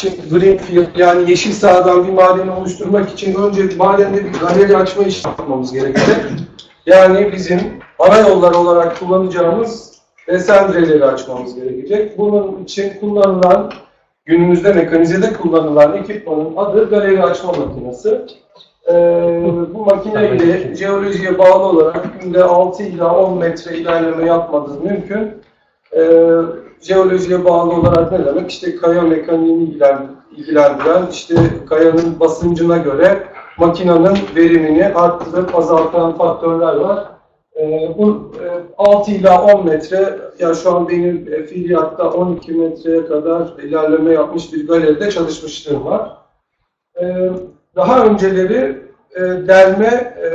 için Greenfield yani yeşil sahadan bir madeni oluşturmak için önce madende bir galeri açma işi yapmamız gerekecek. Yani bizim ana yollar olarak kullanacağımız desendreleri açmamız gerekecek. Bunun için kullanılan, günümüzde mekanizede kullanılan ekipmanın adı galeri açma makinesi. Ee, bu makine ile jeolojiye bağlı olarak günde 6 ila 10 metre ilerleme yapmanız mümkün. Ee, jeolojiye bağlı olarak ne demek? İşte kaya mekaniğini ilgilen- ilgilendiren, işte kayanın basıncına göre makinenin verimini arttırıp azaltan faktörler var. Ee, bu e, 6 ila 10 metre, ya şu an benim e, fiiliyatta 12 metreye kadar ilerleme yapmış bir galeride çalışmışlığım var. Ee, daha önceleri e, delme, e,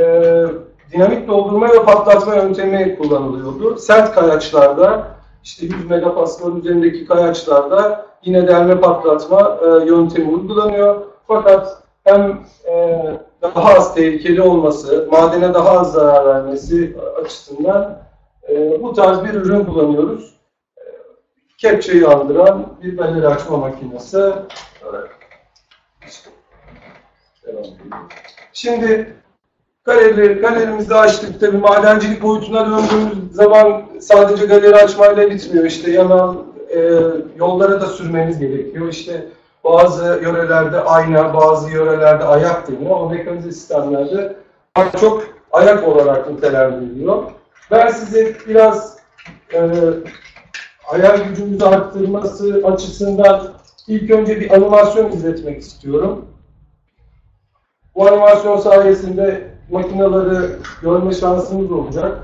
dinamik doldurma ve patlatma yöntemi kullanılıyordu. Sert kayaçlarda, işte 100 megapascal üzerindeki kayaçlarda yine delme patlatma e, yöntemi uygulanıyor. Fakat hem e, daha az tehlikeli olması, madene daha az zarar vermesi açısından e, bu tarz bir ürün kullanıyoruz. E, kepçeyi andıran bir galeri açma makinesi. Şimdi galeri, galerimizi açtık. Tabii madencilik boyutuna döndüğümüz zaman sadece galeri açmayla bitmiyor. İşte yanan e, yollara da sürmeniz gerekiyor. İşte bazı yörelerde ayna, bazı yörelerde ayak deniyor. O mekanize sistemlerde çok ayak olarak nitelendiriliyor. Ben size biraz e, hayal gücümüzü arttırması açısından ilk önce bir animasyon izletmek istiyorum. Bu animasyon sayesinde makineleri görme şansınız olacak.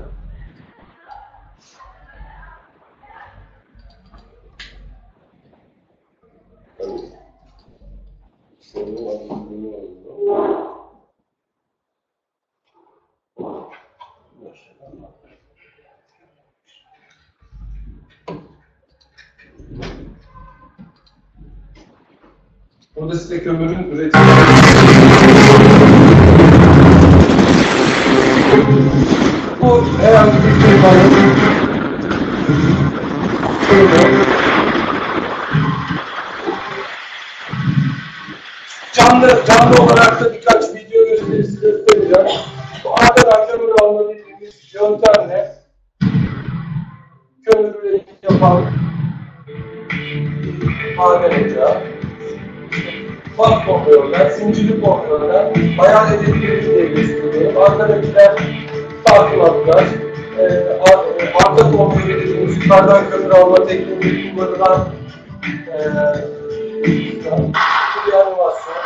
Burada size kömürün üretimi Bu herhangi bir firmanın ürünü. Canlı, canlı olarak da birkaç video gösterisi göstereceğim. Bu arkadan kömür alma dediğimiz yöntemle kömür üretimi yapan maden ocağı. Bak kontroller, zincirli kontroller, hayal edebiliriz diye gösteriyor. Arkadakiler takipatlar, e, ar- arka kontrolü dediğimiz yukarıdan kömür alma tekniğinde kullanılan e, bir animasyon.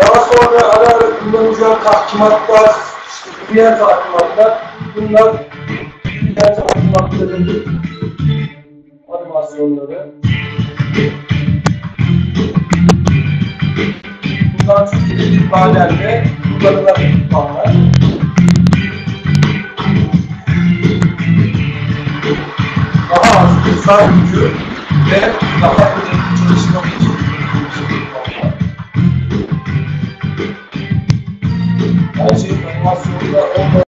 Daha sonra ara ara kullanacağım tahkimatlar, işte diğer tahkimatlar, bunlar diğer tahkimatların animasyonları. Türkiye'de bir madende kullanılan ekipmanlar. Daha az insan gücü ve daha önemli çalışma ekipmanlar. Her şeyin animasyonunda olmayan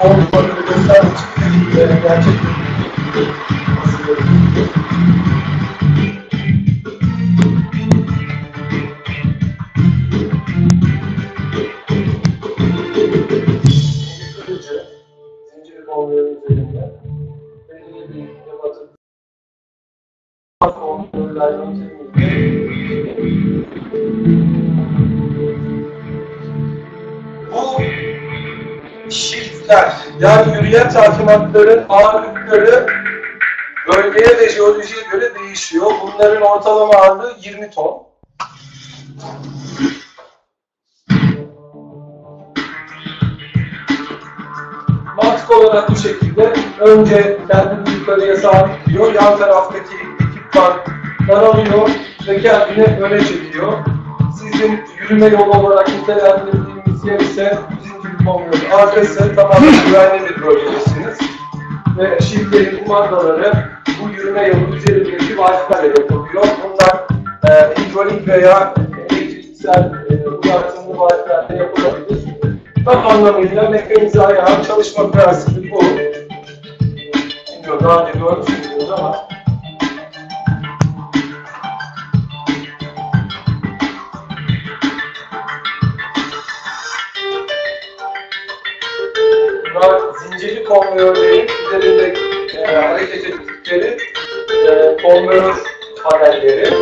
olmadığını göstermek için gerçek bir bu shiftler yani yürüyen takimatların ağırlıkları bölgeye ve jeolojiye göre değişiyor. Bunların ortalama ağırlığı 20 ton. Mantık olarak bu şekilde önce kendini yukarıya sabitliyor. Yan taraftaki ekipman daralıyor ve kendini öne çekiyor. Sizin yürüme yolu olarak nitelendirdiğimiz yer ise zincir konmuyor. Arkası tamamen güvenli bir bölgedesiniz. Ve şifrenin kumandaları bu yürüme yolu üzerindeki valflerle yapılıyor. Bunlar e, hidrolik veya elektriksel e, uzatımlı valflerle yapılabilir. Tam anlamıyla mekanize ayağın çalışma prensibi bu. Bilmiyorum daha önce görmüş müydünüz ama konveyörlerin üzerinde e, hareket ettikleri e, konveyör panelleri.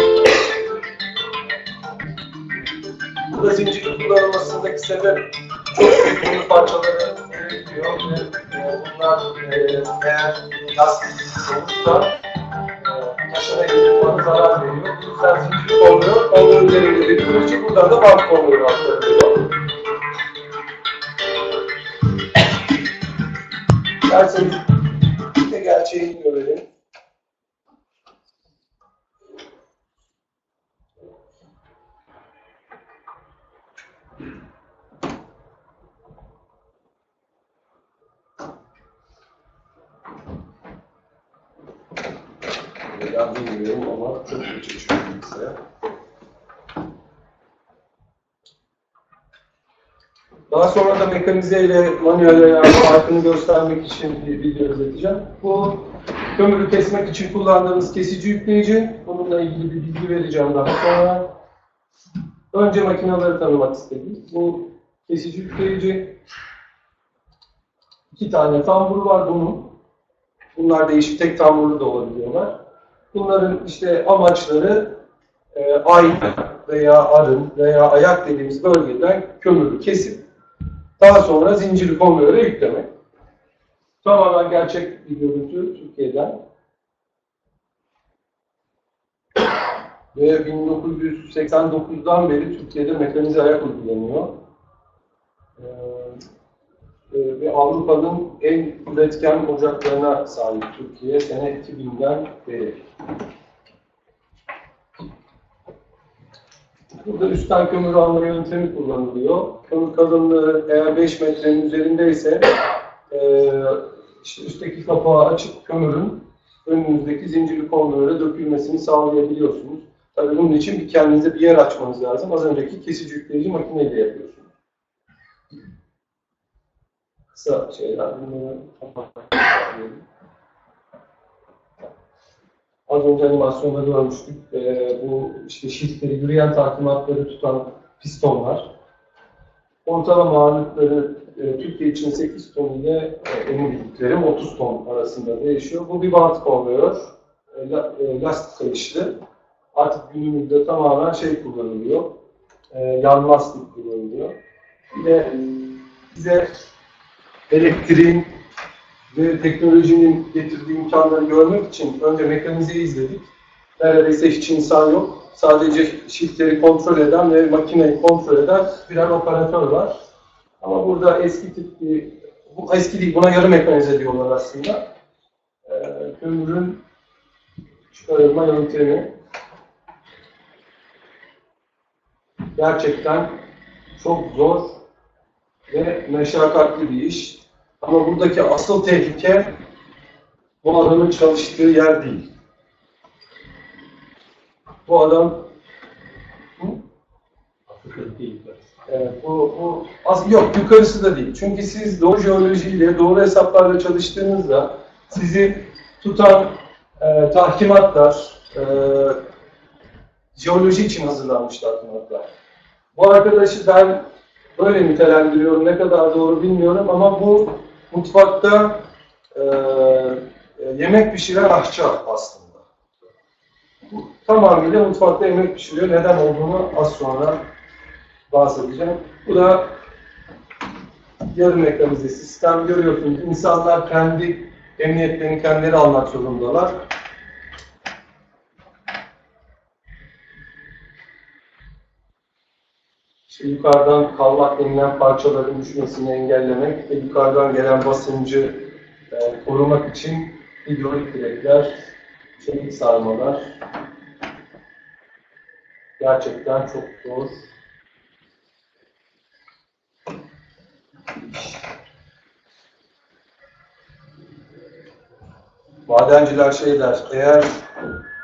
Bu da zincir kullanılmasındaki sebep çok büyük parçaları gerekiyor ve e, bunlar e, eğer lastik olursa e, taşına gidip bana zarar veriyor. Bu yüzden zincir konveyör, konveyör üzerinde dediğimiz için buradan da bant konveyörü aktarılıyor. Derseniz bir de gerçeğini görelim. Ben bilmiyorum ama çok kötü çıkıyor bilgisayar. Daha sonra da mekanize ile manuel farkını göstermek için bir video izleteceğim. Bu kömürü kesmek için kullandığımız kesici yükleyici. Bununla ilgili bir bilgi vereceğim daha sonra. Önce makineleri tanımak istedim. Bu kesici yükleyici. İki tane tambur var bunun. Bunlar değişik tek tamburlu da olabiliyorlar. Bunların işte amaçları e, ayna veya arın veya ayak dediğimiz bölgeden kömürü kesip daha sonra zincirli konveyöre yüklemek. Tamamen gerçek bir görüntü Türkiye'den. Ve 1989'dan beri Türkiye'de mekanize ayak uygulanıyor. Ee, e, ve Avrupa'nın en üretken ocaklarına sahip Türkiye sene 2000'den beri. Burada üstten kömür alma yöntemi kullanılıyor. Kömür kalınlığı eğer 5 metrenin üzerindeyse e, işte üstteki kapağı açıp kömürün önünüzdeki zincirli konveyöre dökülmesini sağlayabiliyorsunuz. Tabii bunun için bir kendinize bir yer açmanız lazım. Az önceki kesici yükleyici makineyle yapıyorsunuz. Kısa şeyler bunları kapatmak istiyorum. Az önce animasyonda görmüştük. Ee, bu işte shiftleri, yürüyen takimatları tutan pistonlar. Ortalama ağırlıkları e, Türkiye için 8 ton ile e, benim bildiklerim 30 ton arasında değişiyor. Bu bir bant konveyör. E, e, lastik kayışlı. Artık günümüzde tamamen şey kullanılıyor. E, yan lastik kullanılıyor. Bir de bize elektriğin ve teknolojinin getirdiği imkanları görmek için önce mekanizeyi izledik. Neredeyse hiç insan yok. Sadece shiftleri kontrol eden ve makineyi kontrol eden birer operatör var. Ama burada eski tip bir, bu eski değil, buna yarı mekanize diyorlar aslında. Ee, kömürün çıkarılma yöntemi gerçekten çok zor ve meşakkatli bir iş. Ama buradaki asıl tehlike bu adamın çalıştığı yer değil. Bu adam Hı? Evet, az, yok yukarısı da değil. Çünkü siz doğru jeolojiyle, doğru hesaplarla çalıştığınızda sizi tutan e, tahkimatlar, e, jeoloji için hazırlanmış tahkimatlar. Bu arkadaşı ben böyle nitelendiriyorum, ne kadar doğru bilmiyorum ama bu mutfakta e, e, yemek pişiren ahçı aslında. Bu tamamıyla mutfakta yemek pişiriyor. Neden olduğunu az sonra bahsedeceğim. Bu da yarı mekanize sistem. Görüyorsunuz insanlar kendi emniyetlerini kendileri almak zorundalar. İşte yukarıdan kallak denilen parçaların düşmesini engellemek ve yukarıdan gelen basıncı e, korumak için hidrolik direkler, çelik sarmalar gerçekten çok zor. Madenciler şey der, eğer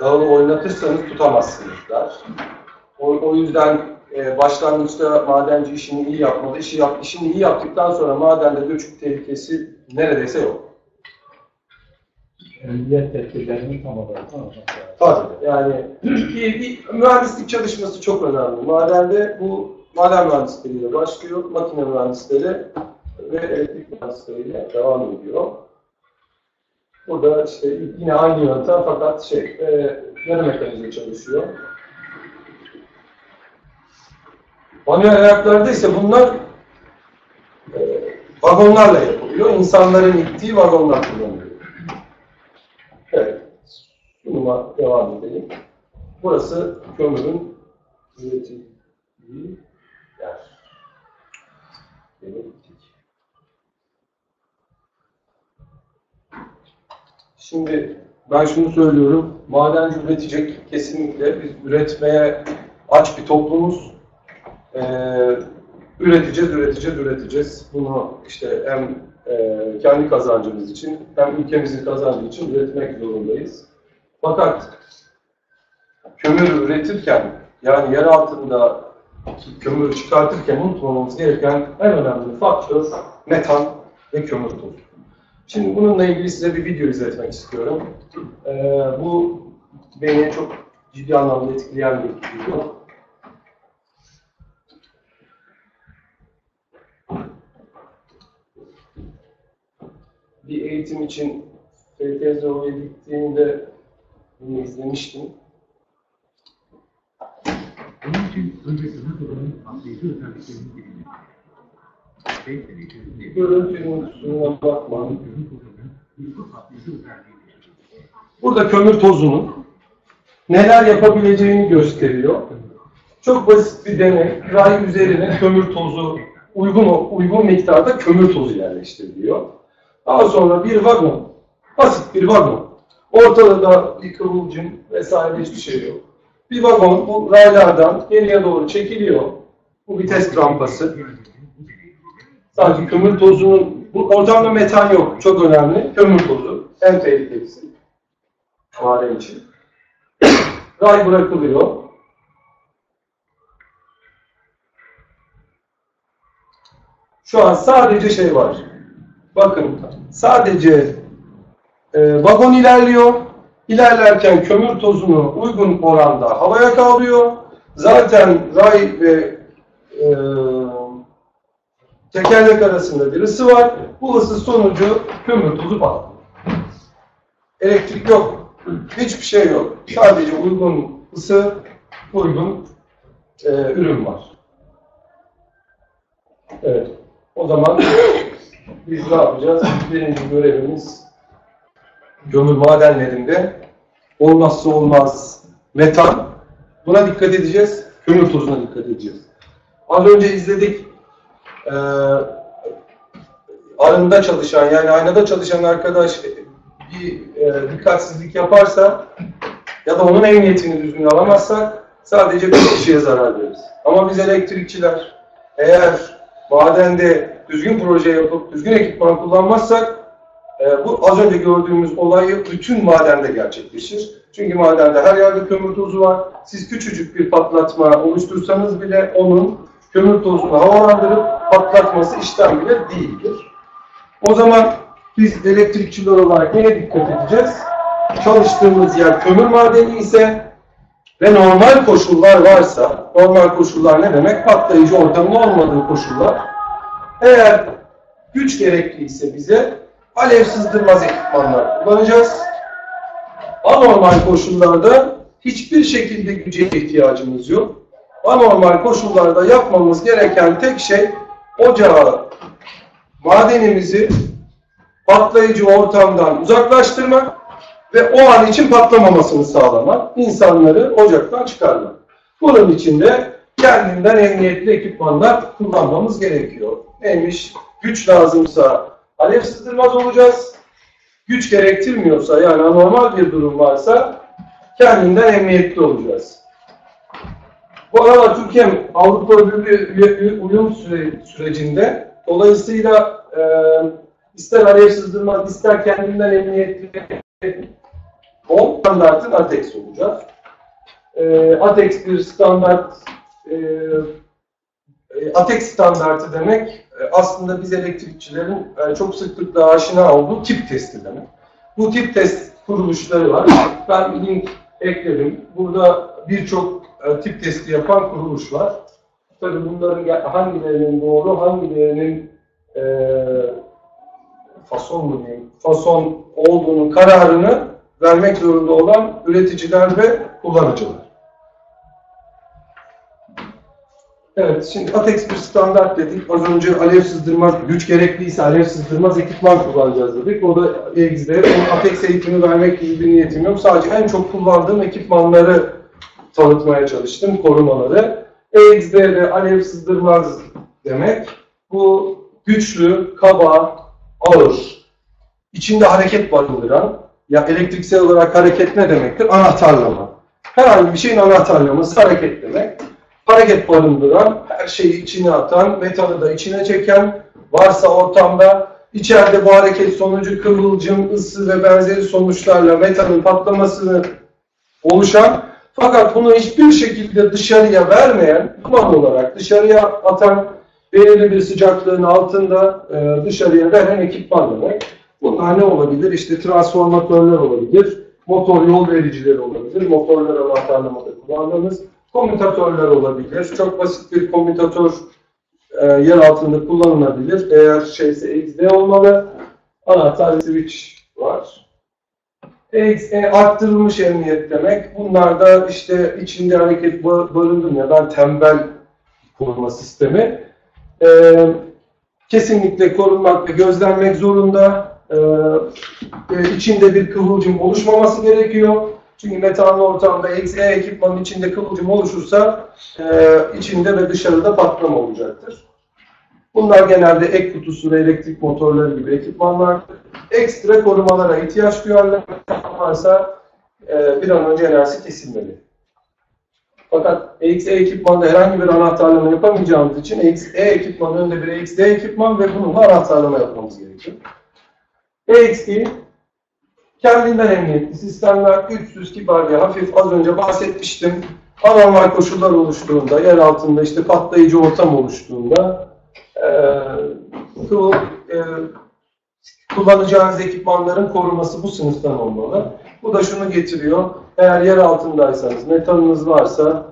dağı oynatırsanız tutamazsınız der. O, o yüzden e, başlangıçta madenci işini iyi yapmalı. İşi yap, işini iyi yaptıktan sonra madende göçük tehlikesi neredeyse yok. Emniyet tedbirlerinin tam olarak. Tabii. Yani bir, bir mühendislik çalışması çok önemli. Madende bu maden mühendisleriyle başlıyor. Makine mühendisleri ve elektrik mühendisliğiyle devam ediyor. Burada işte yine aynı yöntem fakat şey, e, yarı mekanize çalışıyor. Manuel ayaklarda ise bunlar e, vagonlarla yapılıyor. İnsanların gittiği vagonlar kullanılıyor. Evet. Sunuma devam edelim. Burası kömürün üretildiği yer. Şimdi ben şunu söylüyorum. Madenci üretecek kesinlikle. Biz üretmeye aç bir toplumuz. Ee, üreteceğiz, üreteceğiz, üreteceğiz. Bunu işte hem e, kendi kazancımız için hem ülkemizin kazancı için üretmek zorundayız. Fakat kömür üretirken yani yer altında kömürü çıkartırken unutmamamız gereken en önemli faktör metan ve kömür tozu. Şimdi bununla ilgili size bir video izletmek istiyorum. Ee, bu beni çok ciddi anlamda etkileyen bir video. Bir eğitim için FTZO'ya gittiğimde bunu izlemiştim. Bunun için önce tozunun patlayıcı özelliklerini içerisinde Görüntünün özelliği belirlenir. Burada kömür tozunun neler yapabileceğini gösteriyor. Çok basit bir deney. Ray üzerine kömür tozu uygun uygun miktarda kömür tozu yerleştiriliyor. Daha sonra bir vagon, basit bir vagon. Ortada da bir kıvılcım vesaire hiçbir şey yok. Bir vagon bu raylardan geriye doğru çekiliyor. Bu vites rampası. Sadece kömür tozunun, bu ortamda metan yok. Çok önemli. Kömür tozu. En tehlikelisi. Maden için. Ray bırakılıyor. Şu an sadece şey var. Bakın sadece e, vagon ilerliyor. İlerlerken kömür tozunu uygun oranda havaya kaldırıyor. Zaten ray ve e, tekerlek arasında bir ısı var. Bu ısı sonucu kömür tozu patlıyor. Elektrik yok. Hiçbir şey yok. Sadece uygun ısı, uygun e, ürün var. Evet. O zaman biz ne yapacağız? Birinci görevimiz kömür madenlerinde olmazsa olmaz metan. Buna dikkat edeceğiz. Kömür tozuna dikkat edeceğiz. Az önce izledik. Ee, arında çalışan yani aynada çalışan arkadaş bir e, dikkatsizlik yaparsa ya da onun emniyetini düzgün alamazsak sadece bir kişiye zarar veririz. Ama biz elektrikçiler eğer madende düzgün proje yapıp düzgün ekipman kullanmazsak e, bu az önce gördüğümüz olayı bütün madende gerçekleşir. Çünkü madende her yerde kömür tozu var. Siz küçücük bir patlatma oluştursanız bile onun kömür tozunu havalandırıp patlatması işlem bile değildir. O zaman biz elektrikçiler olarak yine dikkat edeceğiz. Çalıştığımız yer kömür madeni ise ve normal koşullar varsa, normal koşullar ne demek? Patlayıcı ortamın olmadığı koşullar. Eğer güç gerekliyse bize alev sızdırmaz ekipmanlar kullanacağız. Anormal koşullarda hiçbir şekilde güce ihtiyacımız yok. Anormal koşullarda yapmamız gereken tek şey ocağı, madenimizi patlayıcı ortamdan uzaklaştırmak ve o an için patlamamasını sağlamak, insanları ocaktan çıkarmak. Bunun için de kendinden emniyetli ekipmanlar kullanmamız gerekiyor. Neymiş? Güç lazımsa alev sızdırmaz olacağız. Güç gerektirmiyorsa yani anormal bir durum varsa kendinden emniyetli olacağız. Bu arada Türkiye Avrupa Birliği uyum süre- sürecinde dolayısıyla e, ister alev sızdırmaz, ister kendinden emniyetli ol, standartın ATEX olacak. E, ATEX bir standart e, e, ATEX standartı demek e, aslında biz elektrikçilerin e, çok sıklıkla aşina olduğu tip testi demek. Bu tip test kuruluşları var. Ben link ekledim. Burada birçok tip testi yapan kuruluş var. Tabii bunların hangilerinin doğru, hangilerinin e, fason mu diyeyim, fason olduğunun kararını vermek zorunda olan üreticiler ve kullanıcılar. Evet, şimdi ATEX bir standart dedik. Az önce alev sızdırmaz, güç gerekliyse alev sızdırmaz ekipman kullanacağız dedik. O da EX'de. Onun ATEX eğitimi vermek gibi bir niyetim yok. Sadece en çok kullandığım ekipmanları tanıtmaya çalıştım, korumaları. EX'de de alev sızdırmaz demek. Bu güçlü, kaba, ağır, içinde hareket barındıran, ya elektriksel olarak hareket ne demektir? Anahtarlama. Herhangi bir şeyin anahtarlaması hareket demek hareket barındıran, her şeyi içine atan, metalı da içine çeken, varsa ortamda içeride bu hareket sonucu kıvılcım, ısı ve benzeri sonuçlarla metalın patlamasını oluşan fakat bunu hiçbir şekilde dışarıya vermeyen, duman olarak dışarıya atan, belirli bir sıcaklığın altında e, dışarıya veren ekipman demek. Bunlar ne olabilir? İşte transformatörler olabilir, motor yol vericileri olabilir, motorlar anahtarlamada kullandığımız komutatörler olabilir. Çok basit bir komutatör e, yer altında kullanılabilir. Eğer şeyse XD olmalı. Anahtar switch var. X, e, arttırılmış emniyet demek. Bunlar da işte içinde hareket ba- barındırmayan tembel koruma sistemi. E, kesinlikle korunmak ve gözlenmek zorunda. E, e, içinde bir kıvılcım oluşmaması gerekiyor. Çünkü metanlı ortamda eksi E ekipmanın içinde kıvılcım oluşursa e, içinde ve dışarıda patlama olacaktır. Bunlar genelde ek kutusu ve elektrik motorları gibi ekipmanlardır. Ekstra korumalara ihtiyaç duyarlar. Varsa e, bir an önce enerjisi kesilmeli. Fakat EXE ekipmanda herhangi bir anahtarlama yapamayacağımız için EXE ekipmanın önünde bir EXD ekipman ve bununla anahtarlama yapmamız gerekiyor. EXD kendinden emniyetli sistemler, güçsüz, kibar ve hafif az önce bahsetmiştim. Anormal koşullar oluştuğunda, yer altında işte patlayıcı ortam oluştuğunda e, e, kullanacağınız ekipmanların koruması bu sınıftan olmalı. Bu da şunu getiriyor. Eğer yer altındaysanız, metalınız varsa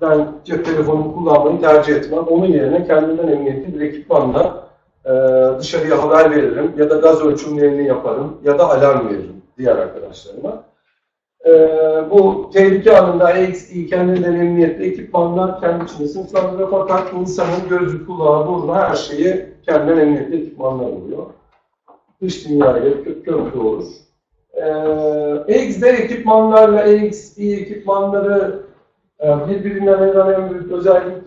ben cep telefonumu kullanmayı tercih etmem. Onun yerine kendinden emniyetli bir ekipmanla e, dışarıya haber veririm ya da gaz ölçümlerini yaparım ya da alarm veririm diğer arkadaşlarıma. E, bu tehlike anında EXD kendinden emniyetli ekipmanlar kendi içinde sınıflandırıyor fakat insanın gözü, kulağı, burnu her şeyi kendinden emniyetli ekipmanlar oluyor. Dış dünyayla kö- köprü olur. Ee, EXD ekipmanlarla EXD ekipmanları e, birbirinden ayıran en büyük özellik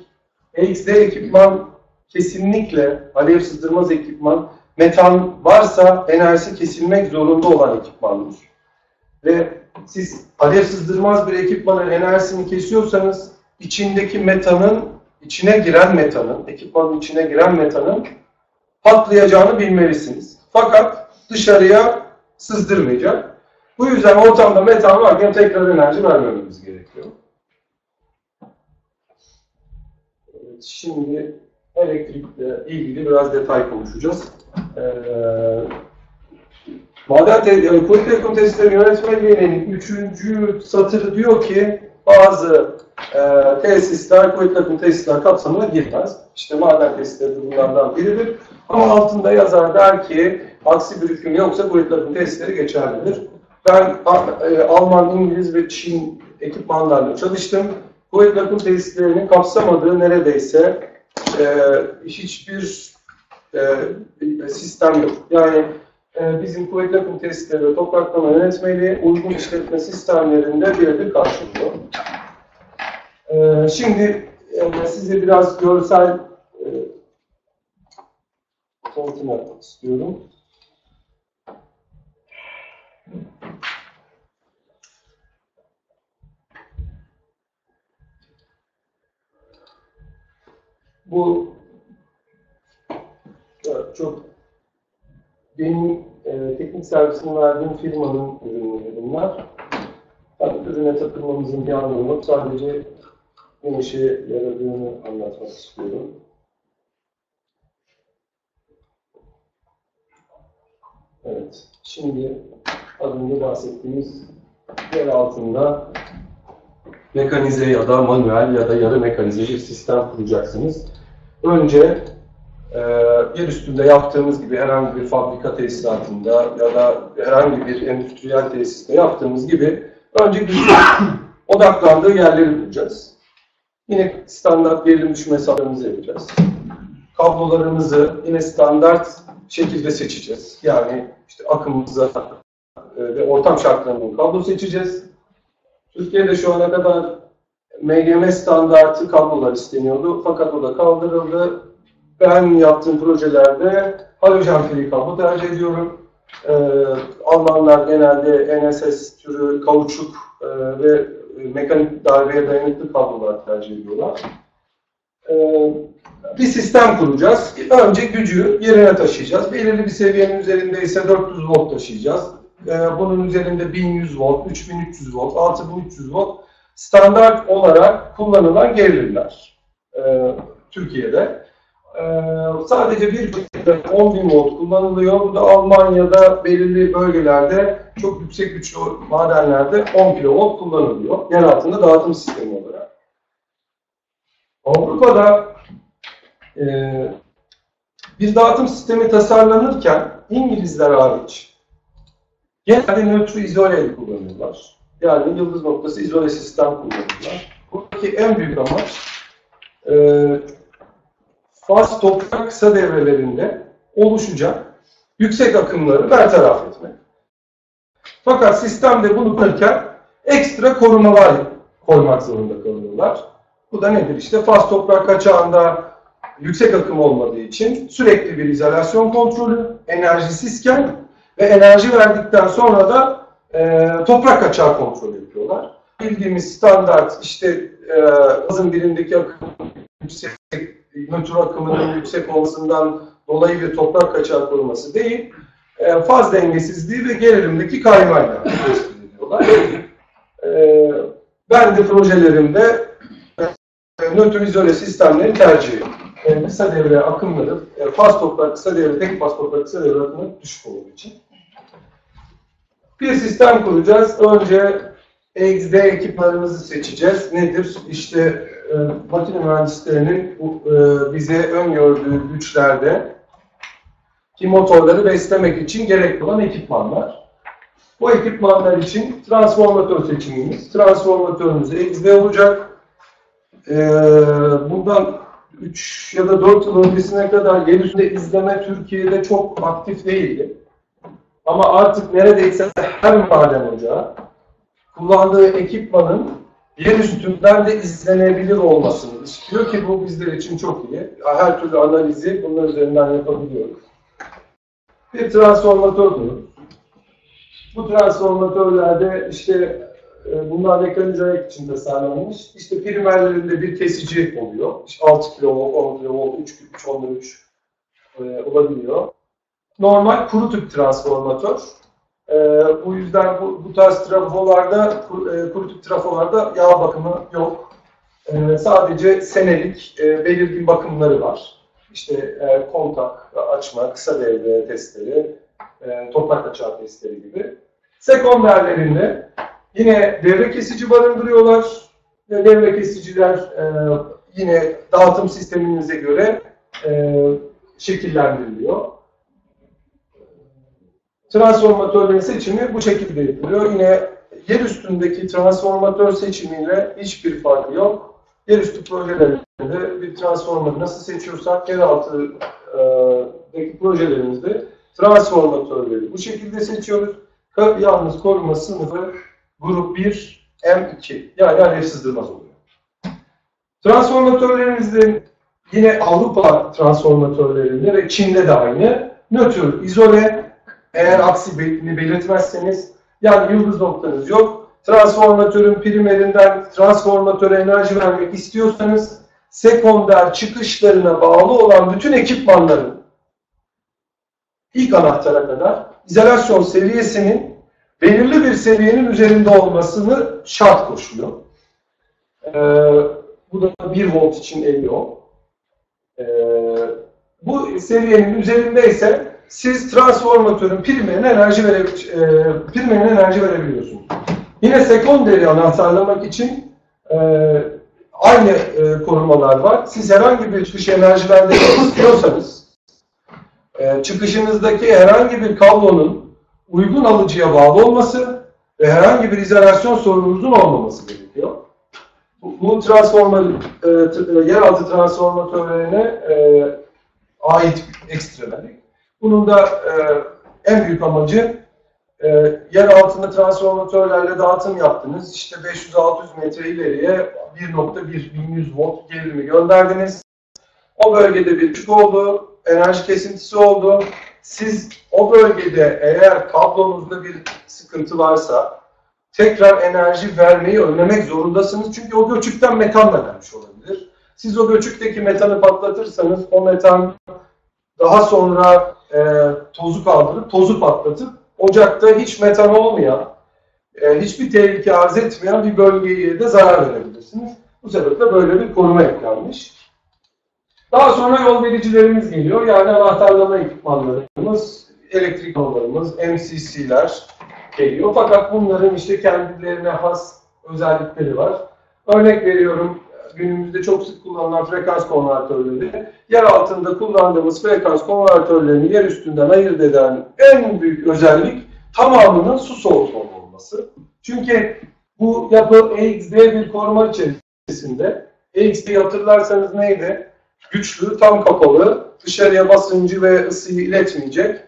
EXD ekipman kesinlikle alev sızdırmaz ekipman metan varsa enerjisi kesilmek zorunda olan ekipmandır. Ve siz alev sızdırmaz bir ekipmanın enerjisini kesiyorsanız içindeki metanın, içine giren metanın, ekipmanın içine giren metanın patlayacağını bilmelisiniz. Fakat dışarıya sızdırmayacak. Bu yüzden ortamda metan varken tekrar enerji vermememiz gerekiyor. Evet, şimdi elektrikle ilgili biraz detay konuşacağız. Ee, maden te e, kuvvetli yakın testleri yönetmeliğinin üçüncü satırı diyor ki bazı e, tesisler kuvvetli yakın tesisler kapsamına girmez. İşte maden testleri bunlardan biridir. Ama altında yazar der ki aksi bir hüküm yoksa kuvvetli yakın testleri geçerlidir. Ben e, Alman, İngiliz ve Çin ekipmanlarla çalıştım. Kuvvetli yakın tesislerinin kapsamadığı neredeyse e, hiçbir e, sistem yok. Yani e, bizim kuvvetli akım testleri ve topraklama yönetmeliği uygun işletme sistemlerinde birebir karşılıyor. E, şimdi e, size biraz görsel e, tanıtım istiyorum. Bu çok benim e, teknik servisini verdiğim firmanın ürünleri bunlar. Tabii ürüne takılmamızın bir anlamı yok. Sadece ne işe yaradığını anlatmak istiyorum. Evet, şimdi az önce bahsettiğimiz yer altında mekanize ya da manuel ya da yarı mekanize bir sistem kuracaksınız. Önce e, yer üstünde yaptığımız gibi herhangi bir fabrika tesisatında ya da herhangi bir endüstriyel tesiste yaptığımız gibi önce odaklandığı yerleri bulacağız. Yine standart gerilim düşme hesaplarımızı yapacağız. Kablolarımızı yine standart şekilde seçeceğiz. Yani işte akımımıza e, ve ortam şartlarının kablo seçeceğiz. Türkiye'de şu ana kadar MGM standartı kablolar isteniyordu fakat o da kaldırıldı. Ben yaptığım projelerde halojen free kablo tercih ediyorum. Ee, Almanlar genelde NSS türü kauçuk e, ve mekanik darbeye dayanıklı kablolar tercih ediyorlar. Ee, bir sistem kuracağız. Önce gücü yerine taşıyacağız. Belirli bir seviyenin üzerinde ise 400 volt taşıyacağız. Ee, bunun üzerinde 1100 volt, 3300 volt, 6300 volt standart olarak kullanılan gerilimler ee, Türkiye'de. Ee, sadece bir 10.000 volt kullanılıyor. Bu da Almanya'da belirli bölgelerde çok yüksek güçlü madenlerde 10 kV kullanılıyor. Yer altında dağıtım sistemi olarak. Avrupa'da e, bir dağıtım sistemi tasarlanırken İngilizler hariç genelde nötr izole kullanıyorlar. Yani yıldız noktası izole sistem kullanıyorlar. Buradaki en büyük amaç e, faz toprak kısa devrelerinde oluşacak yüksek akımları bertaraf etmek. Fakat sistemde bunu yaparken ekstra korumalar koymak zorunda kalıyorlar. Bu da nedir? İşte faz toprak kaçağında yüksek akım olmadığı için sürekli bir izolasyon kontrolü, enerjisizken ve enerji verdikten sonra da e, toprak kaçağı kontrolü yapıyorlar. Bildiğimiz standart işte e, fazın birindeki akım yüksek, nötr akımının yüksek olmasından dolayı bir toprak kaçağı koruması değil, e, faz dengesizliği ve gerilimdeki kaymayla tespit ediyorlar. E, ben de projelerimde e, nötr izole sistemleri tercih ediyorum. E, kısa devre akımları, e, faz toprak kısa devre, tek faz toprak kısa devre akımı düşük olduğu için. Bir sistem kuracağız. Önce XD ekipmanımızı seçeceğiz. Nedir? İşte e, makine mühendislerinin e, bize öngördüğü güçlerde ki motorları beslemek için gerekli olan ekipmanlar. Bu ekipmanlar için transformatör seçimimiz. Transformatörümüz XD olacak. E, bundan 3 ya da 4 yıl öncesine kadar yer üstünde izleme Türkiye'de çok aktif değildi. Ama artık neredeyse her maden ocağı kullandığı ekipmanın yer üstünden de izlenebilir olmasını istiyor ki bu bizler için çok iyi. Her türlü analizi bunun üzerinden yapabiliyoruz. Bir transformatör kurun. Bu transformatörlerde işte e, bunlar mekanize için tasarlanmış. İşte primerlerinde bir kesici oluyor. İşte 6 kV, 10 kV, 3, 3 onda 3 e, olabiliyor. Normal kuru tüp transformatör. E, bu yüzden bu, bu tarz trafolarda, kuru, e, tüp trafolarda yağ bakımı yok. E, sadece senelik e, belirgin bakımları var. İşte e, kontak, açma, kısa devre testleri, e, toprak açığa testleri gibi. Sekonderlerinde yine devre kesici barındırıyorlar. Ve devre kesiciler e, yine dağıtım sisteminize göre e, şekillendiriliyor. Transformatörlerin seçimi bu şekilde yapılıyor. Yine yer üstündeki transformatör seçimiyle hiçbir farkı yok. Yer üstü projelerinde bir transformatör nasıl seçiyorsak yer altıdaki projelerimizde transformatörleri bu şekilde seçiyoruz. Yalnız koruma sınıfı grup 1 M2 yani alev sızdırmaz oluyor. Transformatörlerimizde yine Avrupa transformatörlerinde ve Çin'de de aynı nötr, izole eğer aksi belirtmezseniz yani yıldız noktanız yok. Transformatörün primerinden transformatöre enerji vermek istiyorsanız sekonder çıkışlarına bağlı olan bütün ekipmanların ilk anahtara kadar izolasyon seviyesinin belirli bir seviyenin üzerinde olmasını şart koşuyor. Ee, bu da 1 volt için 50 ohm. Ee, bu seviyenin üzerindeyse siz transformatörün primerine enerji vere, e, primerine enerji verebiliyorsunuz. Yine sekonderi anahtarlamak için e, aynı e, korumalar var. Siz herhangi bir çıkış enerjilendirmek istiyorsanız e, çıkışınızdaki herhangi bir kablonun uygun alıcıya bağlı olması ve herhangi bir izolasyon sorununuzun olmaması gerekiyor. Bu, transformer, e, e, yeraltı transformatörlerine e, ait ekstremelik. Bunun da e, en büyük amacı e, yer altında transformatörlerle dağıtım yaptınız. İşte 500-600 metre ileriye 1.1 1100 volt gerilimi gönderdiniz. O bölgede bir çık oldu, enerji kesintisi oldu. Siz o bölgede eğer kablonuzda bir sıkıntı varsa tekrar enerji vermeyi önlemek zorundasınız. Çünkü o göçükten metan da gelmiş olabilir. Siz o göçükteki metanı patlatırsanız o metan daha sonra e, tozu kaldırıp tozu patlatıp ocakta hiç metan olmayan, e, hiçbir tehlike arz etmeyen bir bölgeye de zarar verebilirsiniz. Bu sebeple böyle bir koruma eklenmiş. Daha sonra yol vericilerimiz geliyor. Yani anahtarlama ekipmanlarımız, elektrik yollarımız, MCC'ler geliyor. Fakat bunların işte kendilerine has özellikleri var. Örnek veriyorum, günümüzde çok sık kullanılan frekans konvertörleri, yer altında kullandığımız frekans konvertörlerini yer üstünden ayırt eden en büyük özellik tamamının su soğutma olması. Çünkü bu yapı EXD bir koruma içerisinde. EXD hatırlarsanız neydi? Güçlü, tam kapalı, dışarıya basıncı ve ısıyı iletmeyecek.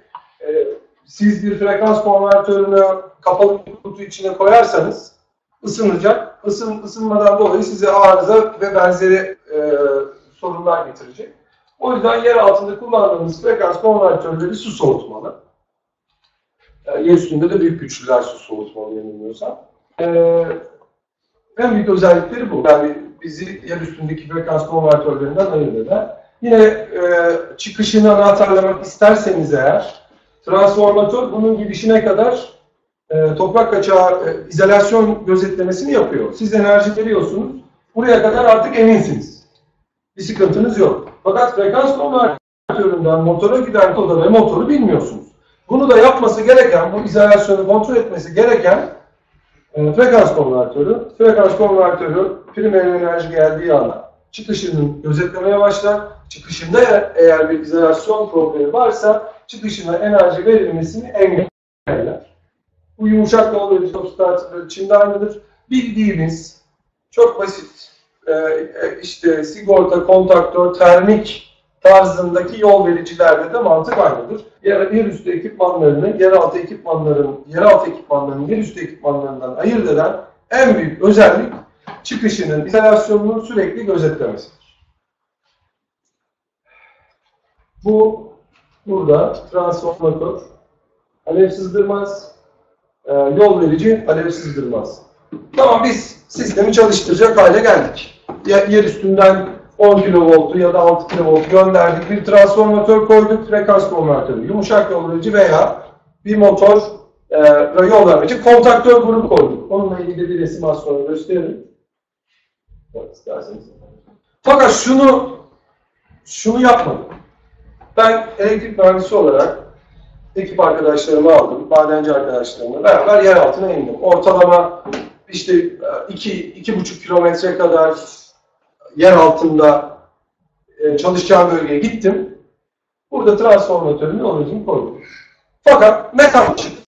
Ee, siz bir frekans konvertörünü kapalı bir kutu içine koyarsanız ısınacak. Isın, ısınmadan dolayı size arıza ve benzeri e, sorunlar getirecek. O yüzden yer altında kullandığımız frekans konvertörleri su soğutmalı. E, yer üstünde de büyük güçlüler su soğutmalı yanılmıyorsam. E, en büyük özellikleri bu. Yani bizi yer üstündeki frekans konvertörlerinden ayırt eder. Yine e, çıkışını anahtarlamak isterseniz eğer, transformatör bunun girişine kadar e, toprak kaçağı e, izolasyon gözetlemesini yapıyor. Siz enerji veriyorsunuz. Buraya kadar artık eminsiniz. Bir sıkıntınız yok. Fakat frekans konvertöründen motora giden koda ve motoru bilmiyorsunuz. Bunu da yapması gereken, bu izolasyonu kontrol etmesi gereken e, frekans konvertörü. Frekans konvertörü primer enerji geldiği anda çıkışını gözetlemeye başlar. Çıkışında eğer- eğer bir izolasyon problemi varsa çıkışına enerji verilmesini engeller. Bu yumuşak yol verici substratlar için de aynıdır. Bildiğimiz çok basit e, e, işte sigorta, kontaktör, termik tarzındaki yol vericilerde de mantık aynıdır. Yer, yer üstü ekipmanlarını, yeraltı ekipmanların, yeraltı ekipmanlarının yer üstü ekipmanlarından ayırt eden en büyük özellik çıkışının, izolasyonunun sürekli gözetlemesidir. Bu burada transformatör, alev sızdırmaz, e, yol verici alev sızdırmaz. Tamam biz sistemi çalıştıracak hale geldik. Yer, üstünden 10 kilovoltu ya da 6 kilovolt gönderdik. Bir transformatör koyduk, frekans konvertörü, yumuşak yol verici veya bir motor e, yol verici kontaktör grubu koyduk. Onunla ilgili bir resim az sonra gösteririm. Bak. Fakat şunu şunu yapmadım. Ben elektrik mühendisi olarak ekip arkadaşlarımı aldım, madenci arkadaşlarımla beraber yer altına indim. Ortalama işte iki, iki buçuk kilometre kadar yer altında e, çalışacağım bölgeye gittim. Burada transformatörün orijini koydum. Fakat metan çıktı.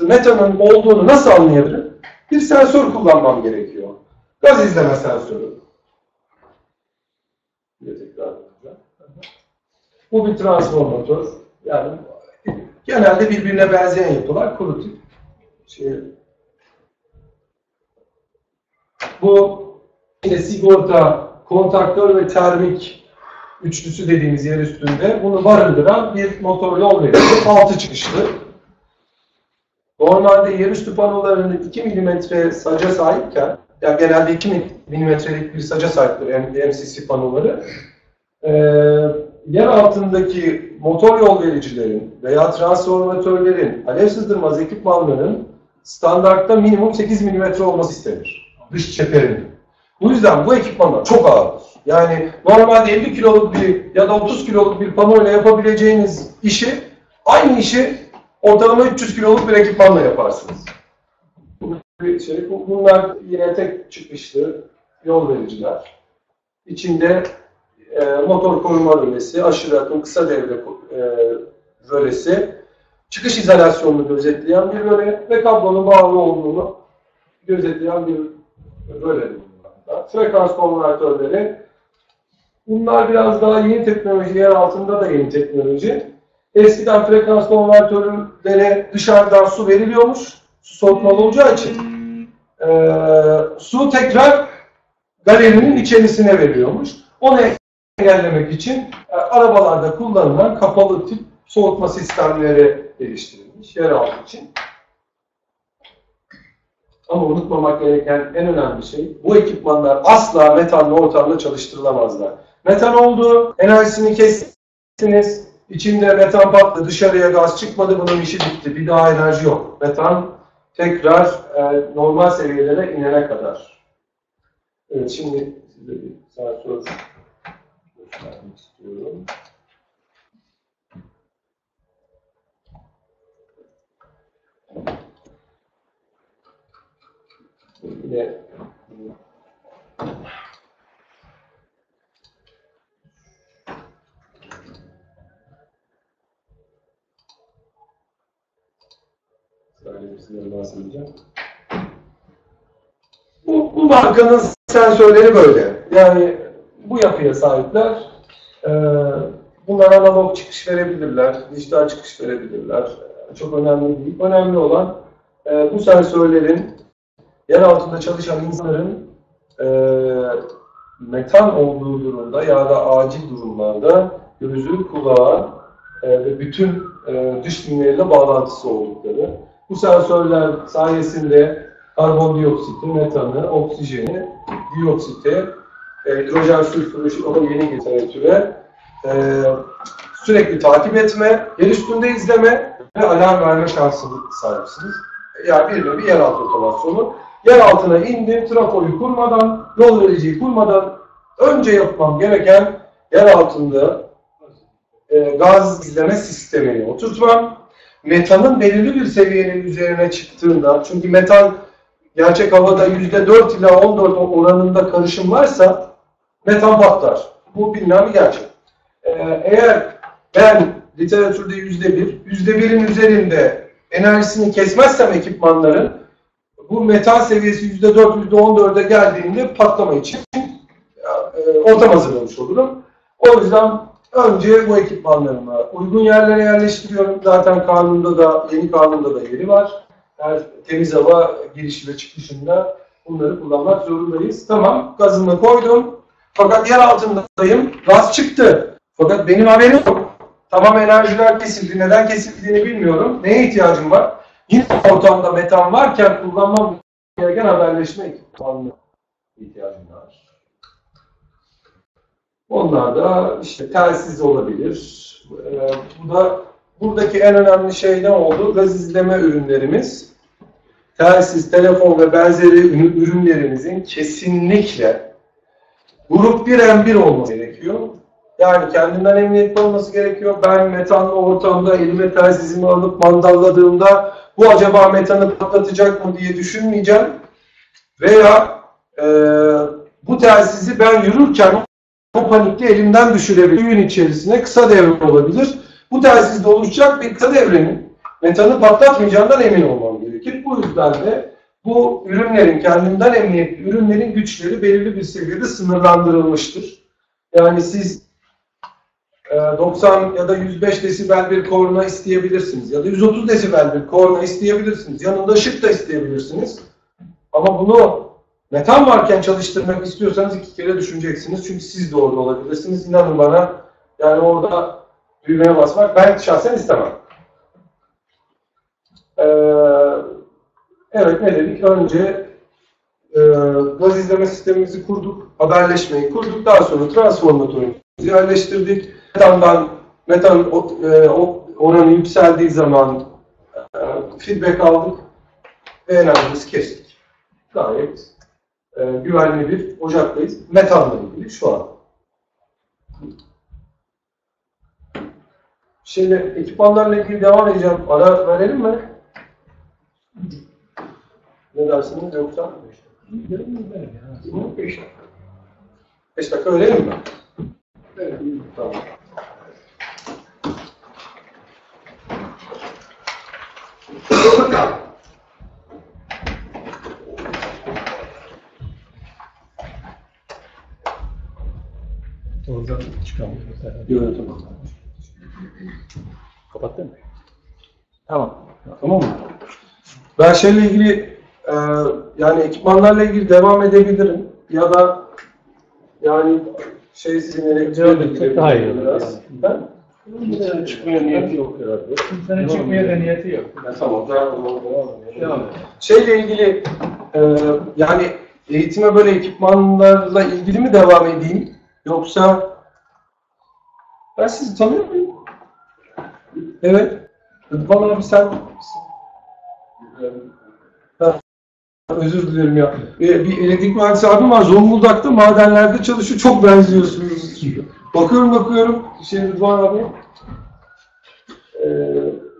Metanın olduğunu nasıl anlayabilirim? Bir sensör kullanmam gerekiyor. Gaz izleme sensörü. Bu bir transformatör. Yani genelde birbirine benzeyen yapılar kuru tip. Şey, bu yine sigorta, kontaktör ve termik üçlüsü dediğimiz yer üstünde bunu barındıran bir motor yol verici. Altı çıkışlı. Normalde yer üstü panolarının 2 mm saca sahipken, yani genelde 2 mm'lik bir saca sahiptir MCC panoları. Ee, yer altındaki motor yol vericilerin veya transformatörlerin, alev sızdırmaz ekipmanların standartta minimum 8 mm olması istenir. Dış çeperinin. Bu yüzden bu ekipmanlar çok ağırdır. Yani normalde 50 kiloluk bir ya da 30 kiloluk bir panoyla yapabileceğiniz işi, aynı işi ortalama 300 kiloluk bir ekipmanla yaparsınız. Şey. Bu- Bunlar yine tek çıkışlı yol vericiler. İçinde e, motor koruma rölesi, aşırı akım, kısa devre e, rölesi, çıkış izolasyonunu gözetleyen bir röle ve kablonun bağlı olduğunu gözetleyen bir röle. Frekans konvertörleri, bunlar biraz daha yeni teknoloji, yer altında da yeni teknoloji. Eskiden frekans konvertörlere dışarıdan su veriliyormuş, su soğutmalı olacağı için. Ee, su tekrar galerinin içerisine veriliyormuş. Onu engellemek için e, arabalarda kullanılan kapalı tip soğutma sistemleri geliştirilmiş yeraltı için. Ama unutmamak gereken en önemli şey, bu ekipmanlar asla metanlı ortamda çalıştırılamazlar. Metan oldu, enerjisini kestiniz, içinde metan patladı, dışarıya gaz çıkmadı, bunun işi bitti. Bir daha enerji yok. Metan tekrar e, normal seviyelere inene kadar. Evet, şimdi size bir sensör göstermek istiyorum. Yine bahsedeceğim. Bu, bu markanın sensörleri böyle. Yani bu yapıya sahipler. Ee, bunlar analog çıkış verebilirler, dijital çıkış verebilirler. Çok önemli değil. Önemli olan e, bu sensörlerin yer altında çalışan insanların e, metan olduğu durumda ya da acil durumlarda gözü, kulağı e, ve bütün e, dış dünyayla bağlantısı oldukları. Bu sensörler sayesinde karbondioksiti, metanı, oksijeni, dioksiti, e, hidrojen sülfürü, o yeni literatüre e, sürekli takip etme, yer üstünde izleme ve alarm verme şansına sahipsiniz. Yani bir nevi yeraltı otomasyonu. Yer altına indim, trafoyu kurmadan, yol vericiyi kurmadan önce yapmam gereken yer altında e, gaz izleme sistemini oturtmam. Metanın belirli bir seviyenin üzerine çıktığında, çünkü metan gerçek havada %4 ila 14 oranında karışım varsa metan patlar. Bu bilinen bir gerçek. Ee, eğer ben literatürde %1, %1'in üzerinde enerjisini kesmezsem ekipmanların bu metan seviyesi %4, %14'e geldiğinde patlama için e, ortam hazırlamış olurum. O yüzden önce bu ekipmanlarımı uygun yerlere yerleştiriyorum. Zaten kanunda da, yeni kanunda da yeri var. Her temiz hava girişi ve çıkışında bunları kullanmak zorundayız. Tamam, gazımı koydum. Fakat yer altındayım. Gaz çıktı. Fakat benim haberim yok. Tamam enerjiler kesildi. Neden kesildiğini bilmiyorum. Neye ihtiyacım var? Yine ortamda metan varken kullanmam gereken haberleşme ekipmanına ihtiyacım var. Onlar da işte telsiz olabilir. Ee, bu da buradaki en önemli şey ne oldu? Gaz izleme ürünlerimiz. Telsiz, telefon ve benzeri ürünlerimizin kesinlikle grup 1 M1 olması gerekiyor. Yani kendinden emniyetli olması gerekiyor. Ben metanlı ortamda elime telsizimi alıp mandalladığımda bu acaba metanı patlatacak mı diye düşünmeyeceğim. Veya e, bu telsizi ben yürürken o panikle elimden düşürebilir. Suyun içerisine kısa devre olabilir. Bu telsizde oluşacak bir kısa devrenin metanı patlatmayacağından emin olmam gerekir. Bu yüzden de bu ürünlerin, kendinden emniyetli ürünlerin güçleri belirli bir seviyede sınırlandırılmıştır. Yani siz e, 90 ya da 105 desibel bir korna isteyebilirsiniz ya da 130 desibel bir korna isteyebilirsiniz. Yanında ışık da isteyebilirsiniz. Ama bunu metan varken çalıştırmak istiyorsanız iki kere düşüneceksiniz. Çünkü siz de orada olabilirsiniz. İnanın bana yani orada düğmeye basmak ben şahsen istemem. Ee, evet ne dedik? Önce e, gaz izleme sistemimizi kurduk, haberleşmeyi kurduk. Daha sonra transformatörümüzü yerleştirdik. Metandan, metan e, oranı yükseldiği zaman e, feedback aldık ve enerjimizi kestik. Gayet e, güvenli bir ocaktayız. Metanla ilgili şu an. Şimdi ekipmanlarla ilgili devam edeceğim. Ara verelim mi? Ne dersiniz? Yoksa? Beş dakika. Beş dakika öğrenim mi? Evet. Tamam. Oradan çıkamıyor. Yok tamam. Kapattın mı? Tamam. Tamam mı? Ben şeyle ilgili e, yani ekipmanlarla ilgili devam edebilirim ya da yani şey sizin elektriğe daha iyi biraz. Ben kimsenin çıkmaya niyeti yok herhalde. Kimsenin çıkmaya da niyeti yok. Tamam, devam edelim. Devam et. Şeyle ilgili e, yani eğitime böyle ekipmanlarla ilgili mi devam edeyim yoksa ben sizi tanıyor muyum? Evet. Rıdvan abi sen Ha, Özür dilerim ya. Bir, bir elektrik mühendisi abim var. Zonguldak'ta madenlerde çalışıyor. Çok benziyorsunuz. Bakıyorum bakıyorum. Şey Rıdvan abi. Ee,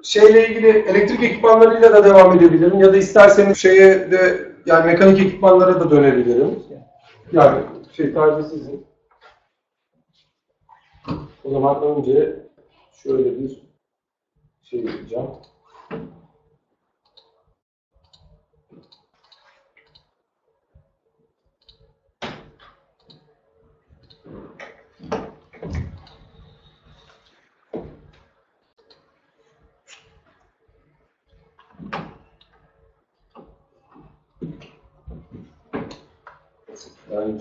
şeyle ilgili elektrik ekipmanlarıyla da devam edebilirim. Ya da isterseniz şeye de yani mekanik ekipmanlara da dönebilirim. Yani şey tarzı sizin. O zaman önce şöyle bir şey yapacağım. Ben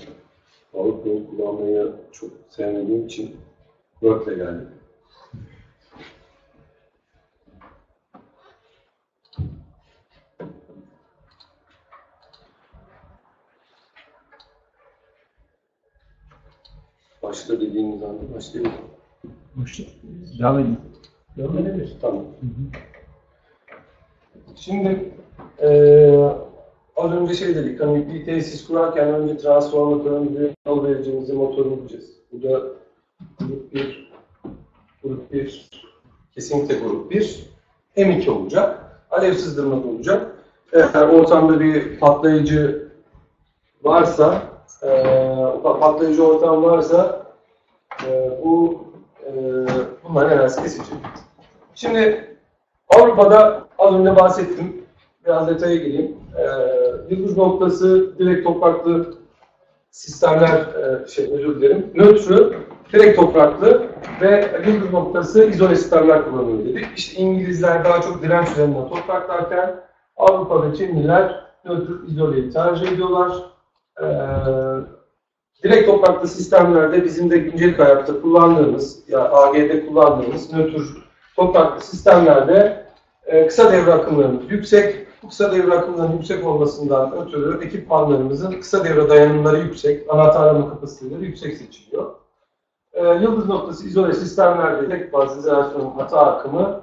balık yolu kullanmayı çok sevmediğim için Word'le geldim. Başla dediğiniz anda başlayalım. Devam edin. Devam edebiliriz. Tamam. Şimdi eee az önce şey dedik, hani bir tesis kurarken önce transformatörümüzü, yol vericimizi, motorunu bulacağız. Bu da grup 1, grup 1, kesinlikle grup 1, M2 olacak. Alev sızdırmak olacak. Eğer ortamda bir patlayıcı varsa, eee patlayıcı ortam varsa eee, bu eee bunların enerjisi kesilecek. Şimdi Avrupa'da az önce bahsettim. Biraz detaya gireyim. Ee, yıldız noktası direkt topraklı sistemler, e, şey özür dilerim, nötrü, direkt topraklı ve yıldız noktası izole sistemler kullanılıyor dedik. İşte İngilizler daha çok direnç üzerinden topraklarken Avrupa'da Çinliler nötr izoleyi tercih ediyorlar. Ee, direkt topraklı sistemlerde bizim de güncelik hayatta kullandığımız, ya AG'de kullandığımız nötr topraklı sistemlerde e, kısa devre akımlarımız yüksek. Bu kısa devre akımlarının yüksek olmasından ötürü ekipmanlarımızın kısa devre dayanımları yüksek, anahtar arama kapasiteleri yüksek seçiliyor. E, yıldız noktası izole sistemlerde tek faz izolasyon hata akımı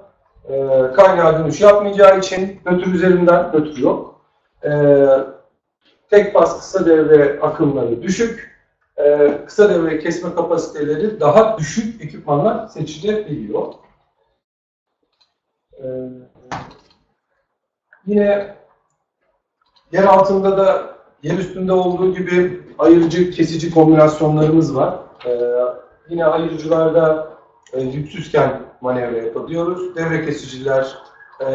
e, kaynağa dönüş yapmayacağı için nötr üzerinden nötr yok. E, tek faz kısa devre akımları düşük, e, kısa devre kesme kapasiteleri daha düşük ekipmanlar seçilebiliyor. Ee, yine yer altında da yer üstünde olduğu gibi ayırıcı kesici kombinasyonlarımız var. Ee, yine ayırıcılarda e, yüksüzken manevra yapabiliyoruz. Devre kesiciler, e,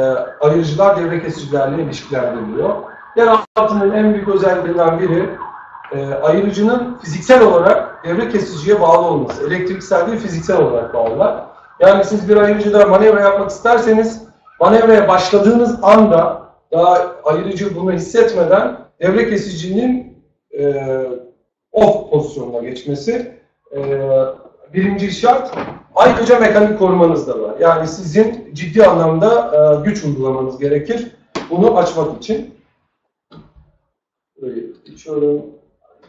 ayırıcılar devre kesicilerle ilişkilendiriliyor. Yer altının en büyük özelliklerinden biri e, ayırıcının fiziksel olarak devre kesiciye bağlı olması. Elektriksel değil fiziksel olarak bağlılar. Yani siz bir ayırıcıda manevra yapmak isterseniz manevraya başladığınız anda daha ayırıcı bunu hissetmeden devre kesicinin e, off pozisyonuna geçmesi e, birinci şart. Ayrıca mekanik korumanız da var. Yani sizin ciddi anlamda e, güç uygulamanız gerekir bunu açmak için. Böyle içiyorum.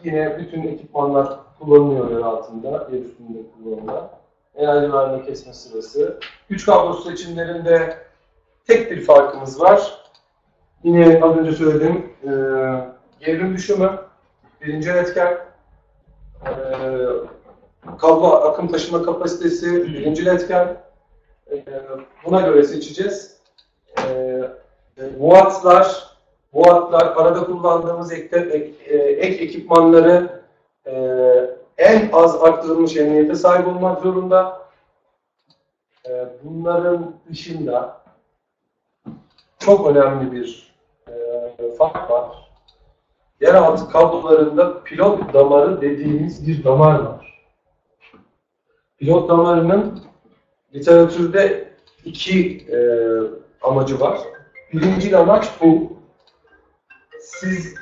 Yine bütün ekipmanlar kullanılıyor yer altında, yer üstünde kullanılan enerji verme kesme sırası. Güç kablosu seçimlerinde tek bir farkımız var. Yine az önce söyledim, e, gerilim düşümü, birinci etken, e, kablo akım taşıma kapasitesi, birinci etken. E, buna göre seçeceğiz. E, e, wattlar, wattlar, arada kullandığımız ek, ek, e, ek ekipmanları e, en az arttırılmış emniyete sahip olmak zorunda. Ee, Bunların dışında çok önemli bir e, fark var. Yeraltı kablolarında pilot damarı dediğimiz bir damar var. pilot damarının literatürde iki e, amacı var. Birinci amaç bu. Siz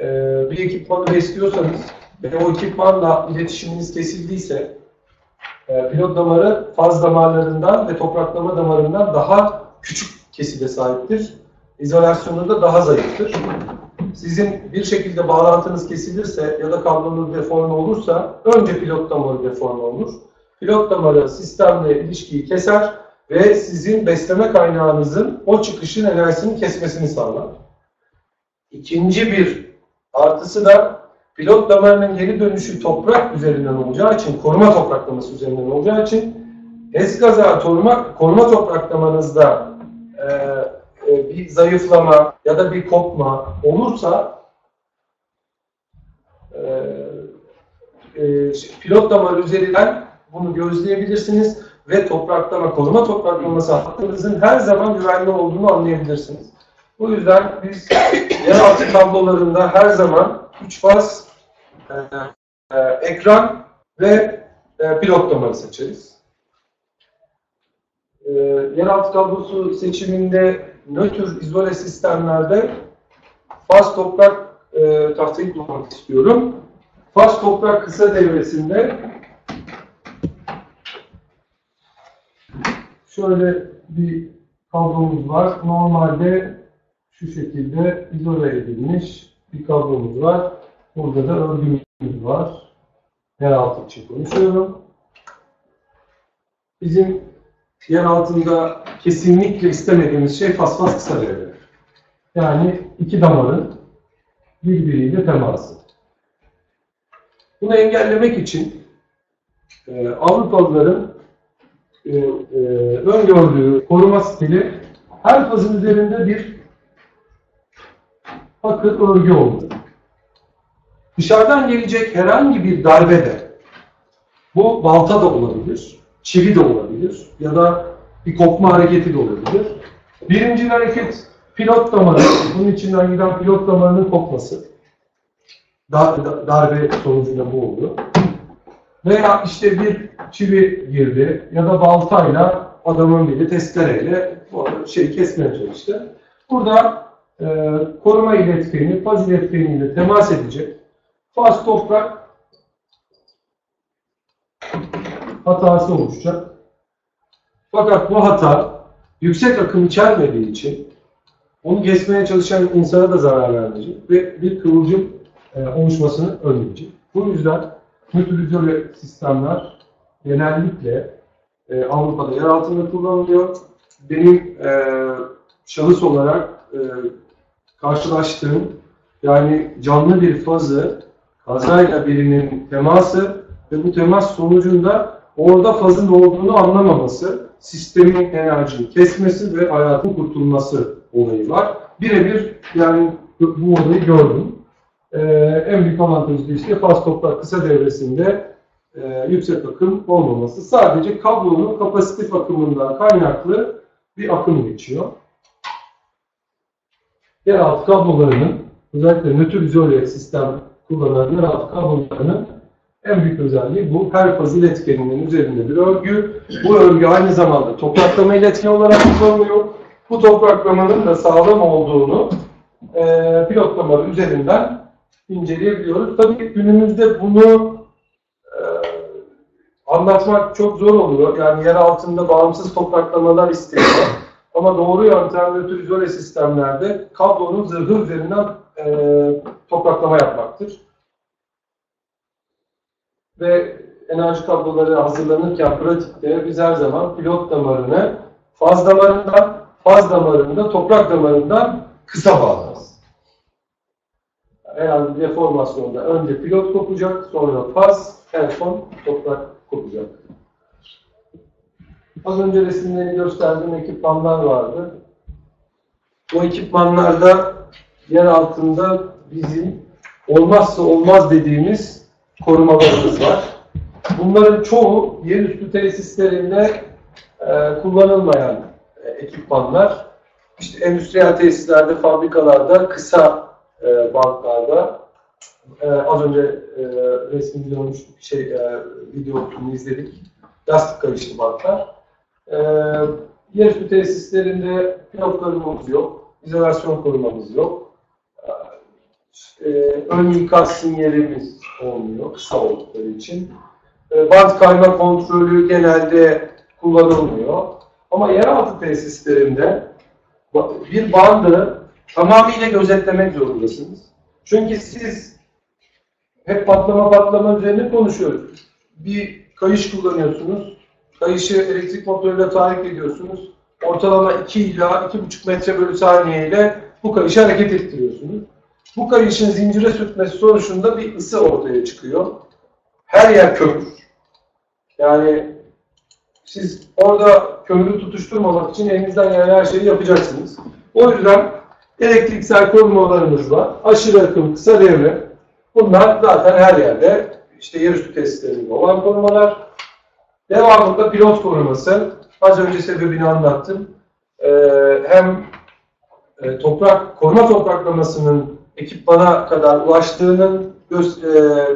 e, bir ekipmanı besliyorsanız ve o ekipmanla iletişiminiz kesildiyse e, pilot damarı faz damarlarından ve topraklama damarından daha küçük keside sahiptir. İzolasyonu da daha zayıftır. Sizin bir şekilde bağlantınız kesilirse ya da kablonuz deforme olursa önce pilot damarı deforme olur. Pilot damarı sistemle ilişkiyi keser ve sizin besleme kaynağınızın o çıkışın enerjisini kesmesini sağlar. İkinci bir artısı da pilot damarının geri dönüşü toprak üzerinden olacağı için, koruma topraklaması üzerinden olacağı için eskaza koruma topraklamanızda e, e, bir zayıflama ya da bir kopma olursa e, e, pilot damar üzerinden bunu gözleyebilirsiniz ve topraklama, koruma topraklaması hattınızın her zaman güvenli olduğunu anlayabilirsiniz. Bu yüzden biz yeraltı kablolarında her zaman 3 faz e, e, ekran ve e, pilot damarı seçeriz. E, yeraltı kablosu seçiminde nötr izole sistemlerde faz toprak e, tahtayı kullanmak istiyorum. Faz toprak kısa devresinde şöyle bir kablomuz var. Normalde şu şekilde izole edilmiş bir kablomuz var. Burada da örgümüz var. Yeraltı için konuşuyorum. Bizim yer altında kesinlikle istemediğimiz şey faz kısa devre. Yani iki damarın birbiriyle teması. Bunu engellemek için e, Avrupalıların e, e, öngördüğü koruma stili her fazın üzerinde bir bakır örgü oldu. Dışarıdan gelecek herhangi bir darbede bu balta da olabilir, çivi de olabilir ya da bir kopma hareketi de olabilir. Birinci hareket pilot damarı, bunun içinden giden pilot damarının kopması. Dar- da- darbe sonucunda bu oluyor. Veya işte bir çivi girdi ya da baltayla adamın biri testereyle o şeyi kesmeye çalıştı. Burada e, koruma iletkeni, faz iletkeniyle temas edecek. Faz toprak hatası oluşacak. Fakat bu hata yüksek akım içermediği için onu kesmeye çalışan insana da zarar vermeyecek ve bir kıvılcım e, oluşmasını önleyecek. Bu yüzden nötrizöre sistemler genellikle e, Avrupa'da yer altında kullanılıyor. Benim e, şahıs olarak e, karşılaştığım yani canlı bir fazı kazayla birinin teması ve bu temas sonucunda orada fazın olduğunu anlamaması, sistemin enerjini kesmesi ve hayatın kurtulması olayı var. Birebir yani bu olayı gördüm. Ee, en büyük avantajı işte faz toprak kısa devresinde e, yüksek akım olmaması. Sadece kablonun kapasitif akımından kaynaklı bir akım geçiyor. Yeraltı kablolarının özellikle nötr izole sistem kullanan yeraltı kablolarının en büyük özelliği bu. Her faz iletkeninin üzerinde bir örgü. Bu örgü aynı zamanda topraklama iletken olarak kullanılıyor. Bu topraklamanın da sağlam olduğunu e, pilotlamaları üzerinden inceleyebiliyoruz. Tabii günümüzde bunu e, anlatmak çok zor oluyor. Yani yer altında bağımsız topraklamalar isteniyor. Ama doğru yöntem nötr izole sistemlerde kablonun zırhı üzerinden e, topraklama yapmaktır. Ve enerji kabloları hazırlanırken pratikte biz her zaman pilot damarını faz damarından, faz damarında toprak damarından kısa bağlarız. Herhangi deformasyonda önce pilot kopacak, sonra faz, en son toprak kopacak. Az önce resimlerini gösterdiğim ekipmanlar vardı. Bu ekipmanlarda yer altında bizim olmazsa olmaz dediğimiz korumalarımız var. Bunların çoğu yerüstü tesislerinde e, kullanılmayan e, ekipmanlar. İşte endüstriyel tesislerde, fabrikalarda, kısa e, bantlarda Ee, az önce e, resmi videonun şey e, videosunu izledik. Lastik kayışlı bantlar. Ee, yarışma tesislerinde pilot yok. İzolasyon korumamız yok. Ee, ön ikaz sinyalimiz olmuyor kısa oldukları için. Ee, bant kayma kontrolü genelde kullanılmıyor. Ama yeraltı tesislerinde bir bandı tamamıyla gözetlemek zorundasınız. Çünkü siz hep patlama patlama üzerine konuşuyoruz. Bir kayış kullanıyorsunuz. Kayışı elektrik motoruyla tahrik ediyorsunuz. Ortalama 2 ila 2,5 metre bölü saniye ile bu kayışı hareket ettiriyorsunuz. Bu kayışın zincire sürtmesi sonucunda bir ısı ortaya çıkıyor. Her yer kömür. Yani siz orada kömürü tutuşturmamak için elinizden gelen her şeyi yapacaksınız. O yüzden elektriksel korumalarımız var. Aşırı akım, kısa devre. Bunlar zaten her yerde işte yerüstü tesislerinde olan korumalar. Devamında pilot koruması. Az önce sebebini anlattım. Ee, hem e, toprak koruma topraklamasının ekipmana kadar ulaştığının göz, e,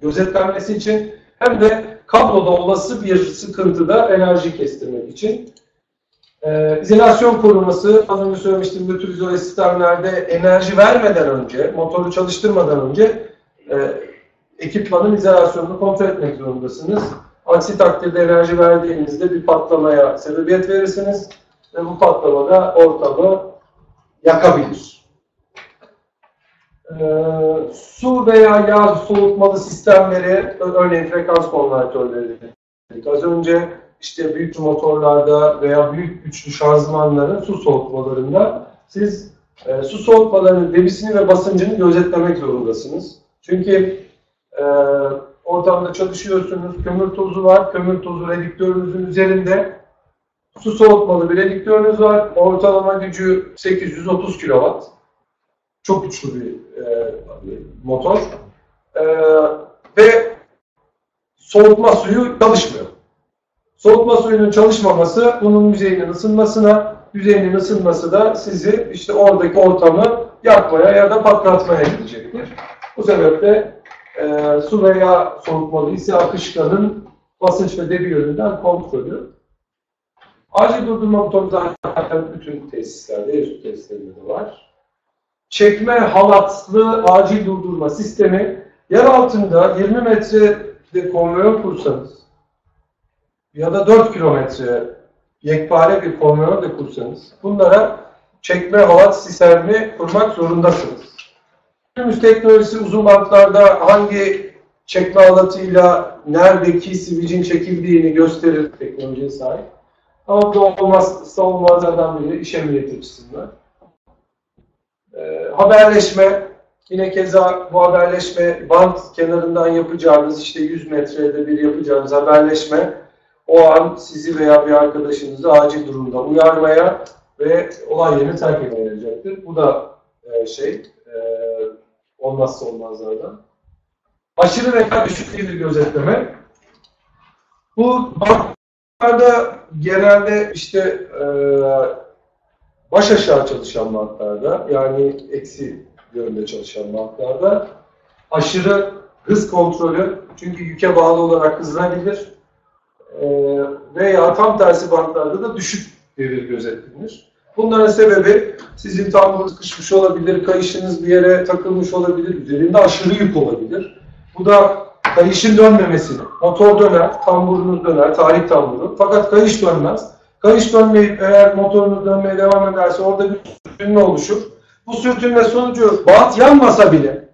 gözetlenmesi için hem de kabloda olası bir sıkıntıda enerji kestirmek için. Ee, izolasyon koruması, az önce söylemiştim nötr izole sistemlerde enerji vermeden önce, motoru çalıştırmadan önce e, ekipmanın izolasyonunu kontrol etmek zorundasınız. Aksi takdirde enerji verdiğinizde bir patlamaya sebebiyet verirsiniz ve bu patlamada ortamı yakabilir. Ee, su veya yağ soğutmalı sistemleri, örneğin frekans konvertörleri. dedik. Az önce işte büyük motorlarda veya büyük güçlü şanzımanların su soğutmalarında siz e, su soğutmalarının debisini ve basıncını gözetlemek zorundasınız. Çünkü e, ortamda çalışıyorsunuz, kömür tozu var, kömür tozu redüktörünüzün üzerinde su soğutmalı bir redüktörünüz var. Ortalama gücü 830 kW. Çok güçlü bir e, motor. E, ve soğutma suyu çalışmıyor. Soğutma suyunun çalışmaması bunun yüzeyinin ısınmasına, yüzeyinin ısınması da sizi işte oradaki ortamı yakmaya ya da patlatmaya gidecektir. Bu sebeple e, su veya soğutmalı ise akışkanın basınç ve debi yönünden kontrolü. Acil durdurma motoru zaten bütün tesislerde, üst tesislerinde de var. Çekme halatlı acil durdurma sistemi yer altında 20 metrede konvoy kursanız ya da 4 kilometre yekpare bir konvoy da kursanız bunlara çekme halat sistemi kurmak zorundasınız. Günümüz teknolojisi uzun bantlarda hangi çekme halatıyla neredeki sivicin çekildiğini gösterir teknolojiye sahip. Ama bu olmazsa olmazlardan biri iş emniyeti açısından. Ee, haberleşme, yine keza bu haberleşme bant kenarından yapacağınız işte 100 metrede bir yapacağınız haberleşme o an sizi veya bir arkadaşınızı acil durumda uyarmaya ve olay yerini terk etmeye yarayacaktır. Bu da e, şey e, olmazsa olmazlardan. Aşırı veya düşük bir gözetleme. Bu bantlarda genelde işte e, baş aşağı çalışan bantlarda yani eksi yönde çalışan bantlarda aşırı hız kontrolü çünkü yüke bağlı olarak hızlanabilir e, veya tam tersi bantlarda da düşük devir gözetlenir. Bunların sebebi sizin tamburunuz sıkışmış olabilir, kayışınız bir yere takılmış olabilir, üzerinde aşırı yük olabilir. Bu da kayışın dönmemesini, motor döner, tamburunuz döner, tarih tamburu. Fakat kayış dönmez. Kayış dönmeyip eğer motorunuz dönmeye devam ederse orada bir sürtünme oluşur. Bu sürtünme sonucu bant yanmasa bile,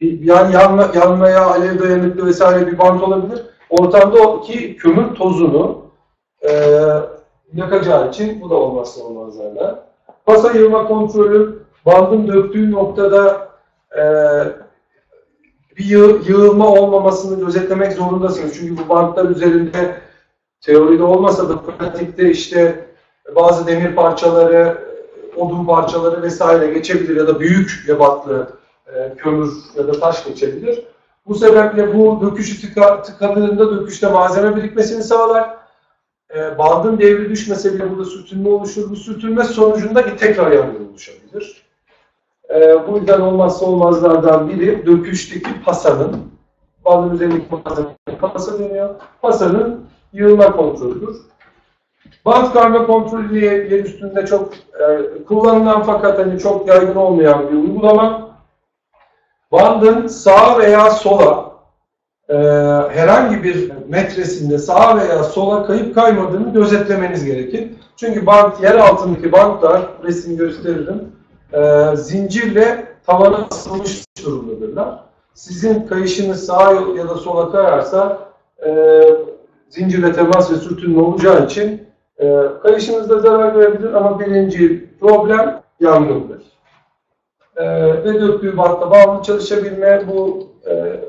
yani yanma, yanmaya, alev dayanıklı vesaire bir bant olabilir. Ortamdaki kömür tozunu e, yakacağı için bu da olmazsa olmazlardan. Pas ayırma kontrolü, bandın döktüğü noktada e, bir yığ, yığılma olmamasını gözetlemek zorundasınız. Çünkü bu bantlar üzerinde teoride olmasa da pratikte işte bazı demir parçaları, odun parçaları vesaire geçebilir ya da büyük ebatlı e, kömür ya da taş geçebilir. Bu sebeple bu döküşü tıka, tıkadığında döküşte malzeme birikmesini sağlar. E, bandın devri düşmese bile burada sürtünme oluşur. Bu sürtünme sonucunda bir tekrar yangın oluşabilir. Ee, bu yüzden olmazsa olmazlardan biri döküşteki pasanın, bandın üzerindeki pasanın pasa deniyor. Pasanın yığılma kontrolüdür. Band karma kontrolü diye yer üstünde çok e, kullanılan fakat hani çok yaygın olmayan bir uygulama. Bandın sağa veya sola e, herhangi bir metresinde sağa veya sola kayıp kaymadığını gözetlemeniz gerekir. Çünkü bant, yer altındaki bantlar, resim gösteririm, e, zincirle tavana asılmış durumdadırlar. Sizin kayışınız sağa ya da sola kayarsa e, zincirle temas ve sürtünme olacağı için e, kayışınızda zarar verebilir ama birinci problem yangındır. E, ve döktüğü bantla bağımlı çalışabilme bu e,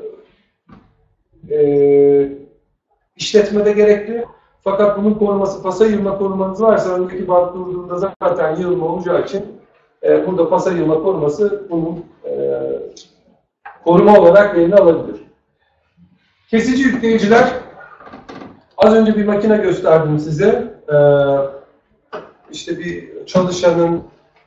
e, işletmede gerekli. Fakat bunun koruması, pasa yığılma korumanız varsa öndeki bant durduğunda zaten yığılma olacağı için e, burada pasa yığılma koruması bunun e, koruma olarak yerini alabilir. Kesici yükleyiciler az önce bir makine gösterdim size. E, işte bir çalışanın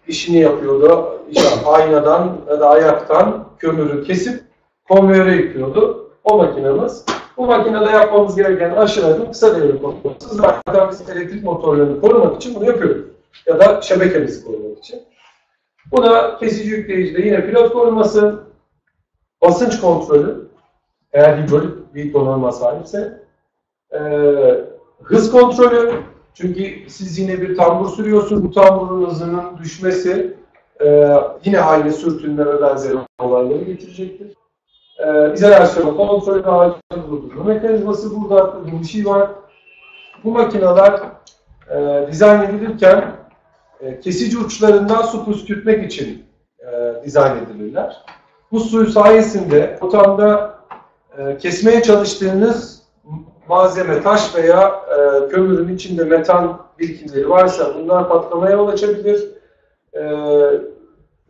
işini yapıyordu. İşte aynadan ya da ayaktan kömürü kesip konveyöre yüklüyordu. O makinemiz. Bu makinede yapmamız gereken aşırı kısa devre koruması. Zaten biz elektrik motorlarını korumak için bunu yapıyoruz. Ya da şebekemizi korumak için. Bu da kesici yükleyicide yine pilot koruması, basınç kontrolü, eğer hidrolik bir donanıma sahipse, ee, hız kontrolü, çünkü siz yine bir tambur sürüyorsunuz, bu tamburun hızının düşmesi e, yine aynı sürtünme ve benzeri olayları getirecektir. Ee, izolasyon kontrolü ve acil durdurma mekanizması burada bir şey var. Bu makineler e, dizayn edilirken e, kesici uçlarından su püskürtmek için e, dizayn edilirler. Bu suyu sayesinde ortamda e, kesmeye çalıştığınız malzeme, taş veya e, kömürün içinde metan birikintileri varsa bunlar patlamaya yol açabilir. E,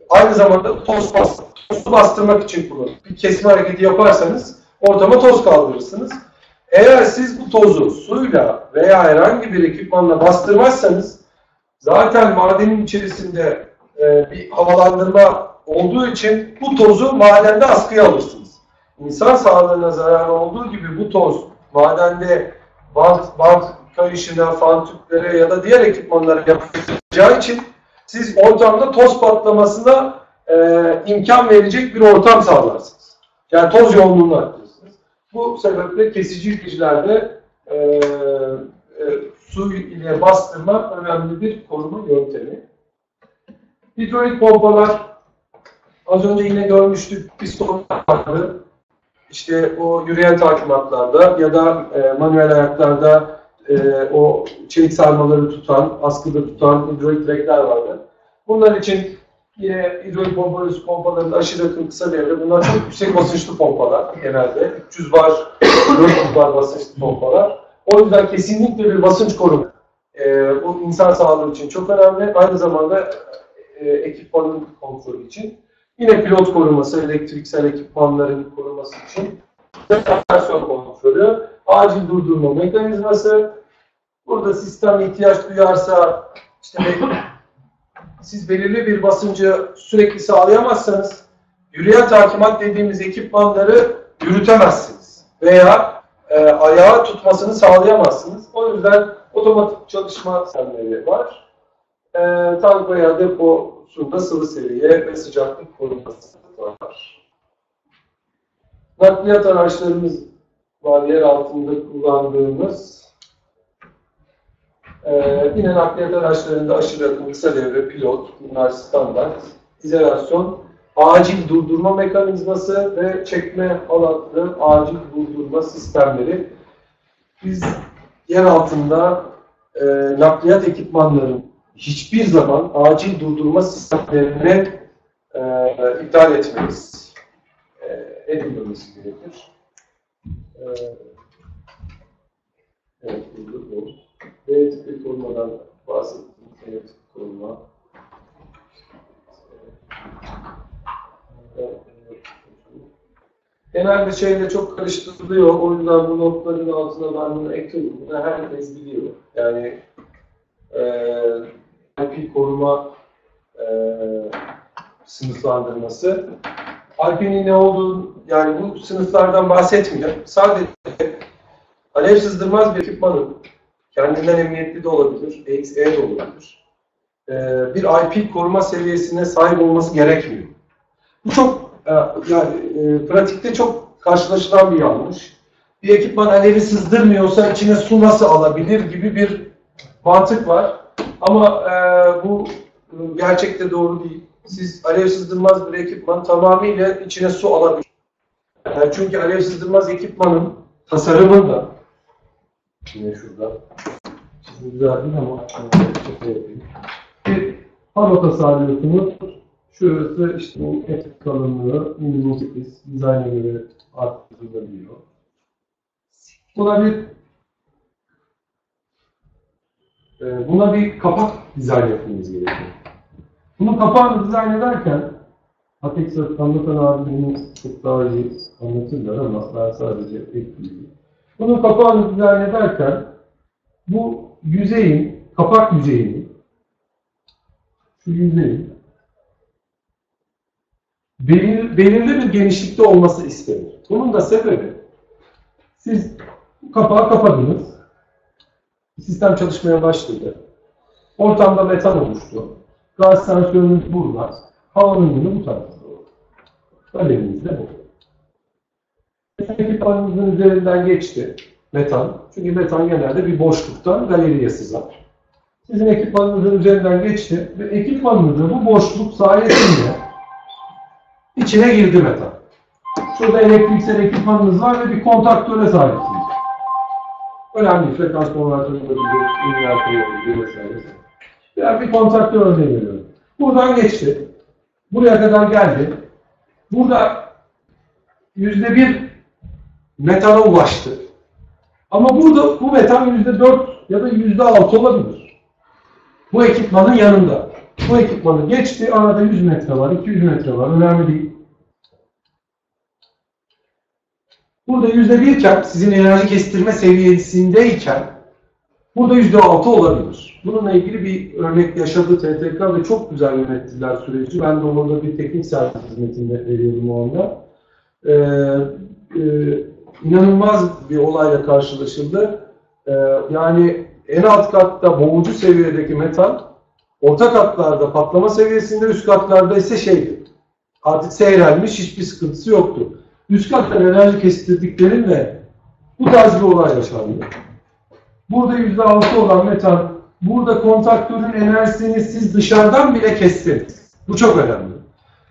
aynı zamanda toz, bas, tozu bastırmak için kullanılır. Bir kesme hareketi yaparsanız ortama toz kaldırırsınız. Eğer siz bu tozu suyla veya herhangi bir ekipmanla bastırmazsanız zaten madenin içerisinde e, bir havalandırma olduğu için bu tozu madende askıya alırsınız. İnsan sağlığına zararı olduğu gibi bu toz madende bant, bant kayışına, fan tüplere ya da diğer ekipmanlara yapacağı için siz ortamda toz patlamasına e, imkan verecek bir ortam sağlarsınız. Yani toz yoğunluğunu arttırırsınız. Bu sebeple kesici yüklecilerde e, e, su ile bastırma önemli bir koruma yöntemi. Hidrolik pompalar az önce yine görmüştük pistonlar vardı. İşte o yürüyen takimatlarda ya da e, manuel ayaklarda e, o çelik sarmaları tutan, askıda tutan hidrolik direkler vardı. Bunlar için yine hidrolik pompaları, pompalarında aşırı akım kısa devre. Bunlar çok yüksek basınçlı pompalar genelde. 300 bar, 400 bar basınçlı pompalar. O yüzden kesinlikle bir basınç koruma. E, bu insan sağlığı için çok önemli. Aynı zamanda e, ekipmanın kontrolü için. Yine pilot koruması, elektriksel ekipmanların koruması için depresyon kontrolü, acil durdurma mekanizması. Burada sistem ihtiyaç duyarsa işte siz belirli bir basıncı sürekli sağlayamazsanız yürüyen takimat dediğimiz ekipmanları yürütemezsiniz veya e, ayağı tutmasını sağlayamazsınız. O yüzden otomatik çalışma sistemleri var. E, tank veya deposunda sıvı seviye ve sıcaklık koruması var. Nakliyat araçlarımız var yer altında kullandığımız. Ee, yine nakliyat araçlarında aşırı akım, kısa devre, pilot, bunlar standart. İzolasyon, acil durdurma mekanizması ve çekme halatlı acil durdurma sistemleri. Biz yer altında e, nakliyat ekipmanların hiçbir zaman acil durdurma sistemlerini e, iptal etmeyiz. E, edilmemesi gerekir. E, evet, burada bu. B tipi korumadan bahsettim. B tipi koruma. Genelde şeyle çok karıştırılıyor. O yüzden bu notların altına ben bunu ekledim. Bunu herkes biliyor. Yani e, IP koruma e, sınıflandırması. Alpinin ne olduğu, yani bu sınıflardan bahsetmiyor. Sadece alev sızdırmaz bir ekipmanın kendinden emniyetli de olabilir, XE de olabilir. Ee, bir IP koruma seviyesine sahip olması gerekmiyor. Bu çok e, yani e, pratikte çok karşılaşılan bir yanlış. Bir ekipman alevi sızdırmıyorsa içine su nasıl alabilir gibi bir mantık var. Ama e, bu e, gerçekte doğru değil. Siz alev sızdırmaz bir ekipman tamamıyla içine su alabilir. Yani çünkü alev sızdırmaz ekipmanın tasarımında yine şurada güzel değil ama bir pano tasarlıyorsunuz. Şurası işte bu et kalınlığı minimum 8 dizayna göre arttırılabiliyor. Buna bir e, buna bir kapak dizayn yapmamız gerekiyor. Bunun kapağını dizayn ederken Atex anlatan abimiz çok daha iyi anlatırlar ama ben sadece ekleyeyim. Bunun kapağını dizayn ederken bu yüzeyin, kapak yüzeyinin şu yüzeyin belir, belirli bir genişlikte olması istenir. Bunun da sebebi siz kapağı kapadınız. Sistem çalışmaya başladı. Ortamda metan oluştu. Gaz sensörünüz burada. Havanın yönü bu tarafta doğru. Galerimiz de bu. Ekipmanımızın üzerinden geçti metan. Çünkü metan genelde bir boşluktan galeriye sızar. Sizin ekipmanınızın üzerinden geçti ve ekipmanınızda bu boşluk sayesinde içine girdi metan. Şurada elektriksel ekipmanınız var ve bir kontaktöre sahipsiniz. Önemli frekans konvertörü olabilir, invertör olabilir vesaire. Yani bir kontaktör örneği veriyorum. Buradan geçti. Buraya kadar geldi. Burada yüzde bir metana ulaştı. Ama burada bu metan yüzde dört ya da yüzde altı olabilir. Bu ekipmanın yanında. Bu ekipmanı geçti. Arada 100 metre var, 200 metre var. Önemli değil. Burada yüzde birken, sizin enerji kestirme seviyesindeyken burada yüzde altı olabilir. Bununla ilgili bir örnek yaşadı TTK ve çok güzel yönettiler süreci. Ben de orada bir teknik servis hizmetinde veriyordum o anda. Ee, e, inanılmaz bir olayla karşılaşıldı. Ee, yani en alt katta boğucu seviyedeki metal, orta katlarda patlama seviyesinde, üst katlarda ise şeydi. Artık seyrelmiş, hiçbir sıkıntısı yoktu. Üst kattan enerji kestirdiklerinde bu tarz bir olay yaşandı. Burada %6 olan metal, burada kontaktörün enerjisini siz dışarıdan bile kestiniz. Bu çok önemli.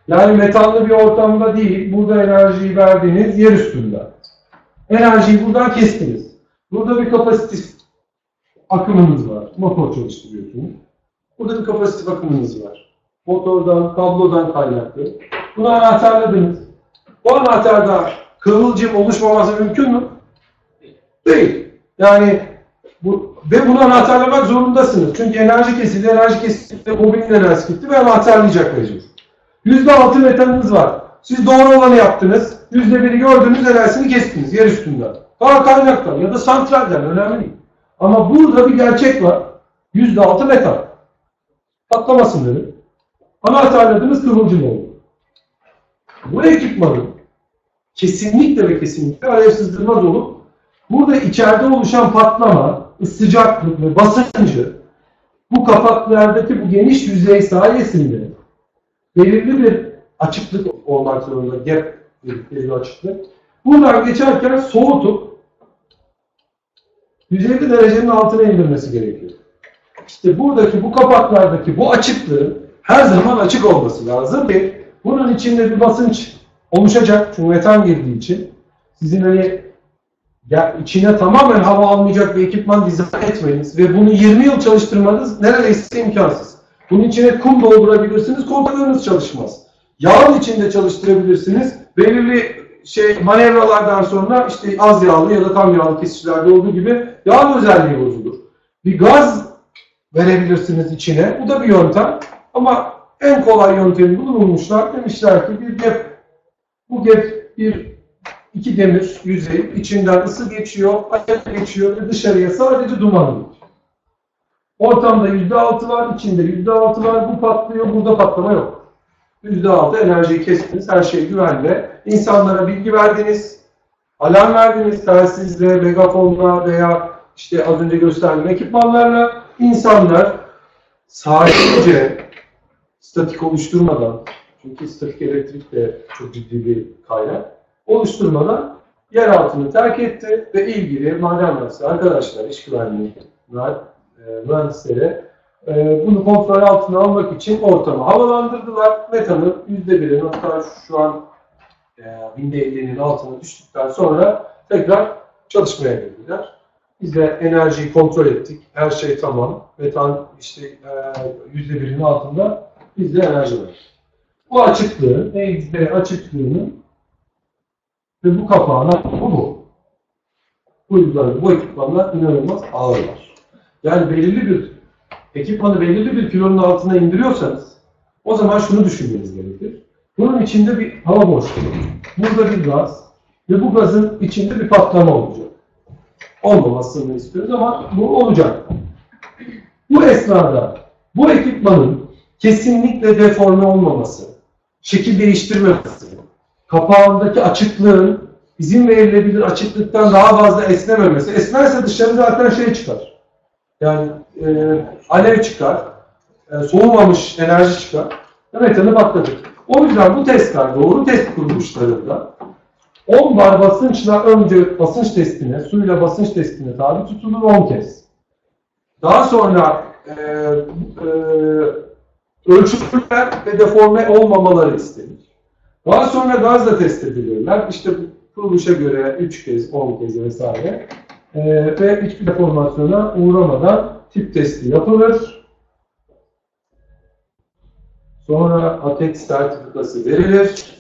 Yani metallı bir ortamda değil, burada enerjiyi verdiğiniz yer üstünde. Enerjiyi buradan kestiniz. Burada bir kapasitif akımınız var. Motor çalıştırıyorsunuz. Burada bir kapasitif akımınız var. Motordan, kablodan kaynaklı. Bunu anahtarladınız. Bu anahtarda kıvılcım oluşmaması mümkün mü? Değil. Yani bu, ve bunu anahtarlamak zorundasınız. Çünkü enerji kesildi, enerji kesildi, bobinin enerjisi gitti ve anahtarlayacak mecbur. %6 metaliniz var. Siz doğru olanı yaptınız. %1'i gördünüz, enerjisini kestiniz yer üstünden. Daha kaynaktan ya da santralden önemli değil. Ama burada bir gerçek var. %6 metal. Patlamasın dedi. Anahtarladınız kıvılcım oldu. Bu ekipmanın kesinlikle ve kesinlikle alev sızdırmaz olup burada içeride oluşan patlama, sıcaklık ve basıncı bu kapaklardaki bu geniş yüzey sayesinde belirli bir açıklık olmak zorunda, gap dedikleri açıklık. Buradan geçerken soğutup 150 derecenin altına indirmesi gerekiyor. İşte buradaki bu kapaklardaki bu açıklığın her zaman açık olması lazım ki bunun içinde bir basınç oluşacak. Çünkü metan girdiği için sizin hani ya içine tamamen hava almayacak bir ekipman dizayn etmeniz ve bunu 20 yıl çalıştırmanız neredeyse imkansız. Bunun içine kum doldurabilirsiniz, kontrolünüz çalışmaz. Yağın içinde çalıştırabilirsiniz. Belirli şey manevralardan sonra işte az yağlı ya da tam yağlı kesicilerde olduğu gibi yağın özelliği bozulur. Bir gaz verebilirsiniz içine. Bu da bir yöntem. Ama en kolay yöntemi bulmuşlar. Demişler ki bir gap, bu gap bir iki demir yüzey içinden ısı geçiyor, ayak geçiyor ve dışarıya sadece duman geçiyor. Ortamda yüzde altı var, içinde yüzde altı var, bu patlıyor, burada patlama yok. %6 enerjiyi kestiniz, her şey güvende. İnsanlara bilgi verdiniz, alarm verdiniz telsizle, megafonla veya işte az önce gösterdiğim ekipmanlarla insanlar sakince statik oluşturmadan, çünkü statik elektrik de çok ciddi bir kaynak, oluşturmadan yer altını terk etti ve ilgili maden mühendisleri, arkadaşlar, iş güvenliği e, mühendisleri e, bunu kontrol altına almak için ortamı havalandırdılar. Metanın %1'in hatta şu an e, binde 50'nin altına düştükten sonra tekrar çalışmaya girdiler. Biz de enerjiyi kontrol ettik. Her şey tamam. Metan işte e, %1'in altında biz de enerji var. Bu açıklığın, EXD açıklığının ve bu kapağına bu bu. Bu yüzden bu ekipmanlar inanılmaz ağırlar. Yani belirli bir ekipmanı belirli bir kilonun altına indiriyorsanız o zaman şunu düşünmeniz gerekir. Bunun içinde bir hava boşluğu, burada bir gaz ve bu gazın içinde bir patlama olacak. Olmamasını istiyoruz ama bu olacak. Bu esnada bu ekipmanın kesinlikle deforme olmaması, şekil değiştirmemesi, kapağındaki açıklığın izin verilebilir açıklıktan daha fazla esnememesi. Esnerse dışarı zaten şey çıkar. Yani e, alev çıkar, e, soğumamış enerji çıkar ve metanı patlatır. O yüzden bu testler doğru test kuruluşlarında 10 bar basınçla önce basınç testine, suyla basınç testine tabi tutulur 10 kez. Daha sonra e, e, ölçülürler ve deforme olmamaları istenir. Daha sonra gazla test edilirler. İşte kuruluşa göre 3 kez, 10 kez vesaire. Ee, ve hiçbir deformasyona uğramadan tip testi yapılır. Sonra ATEX sertifikası verilir.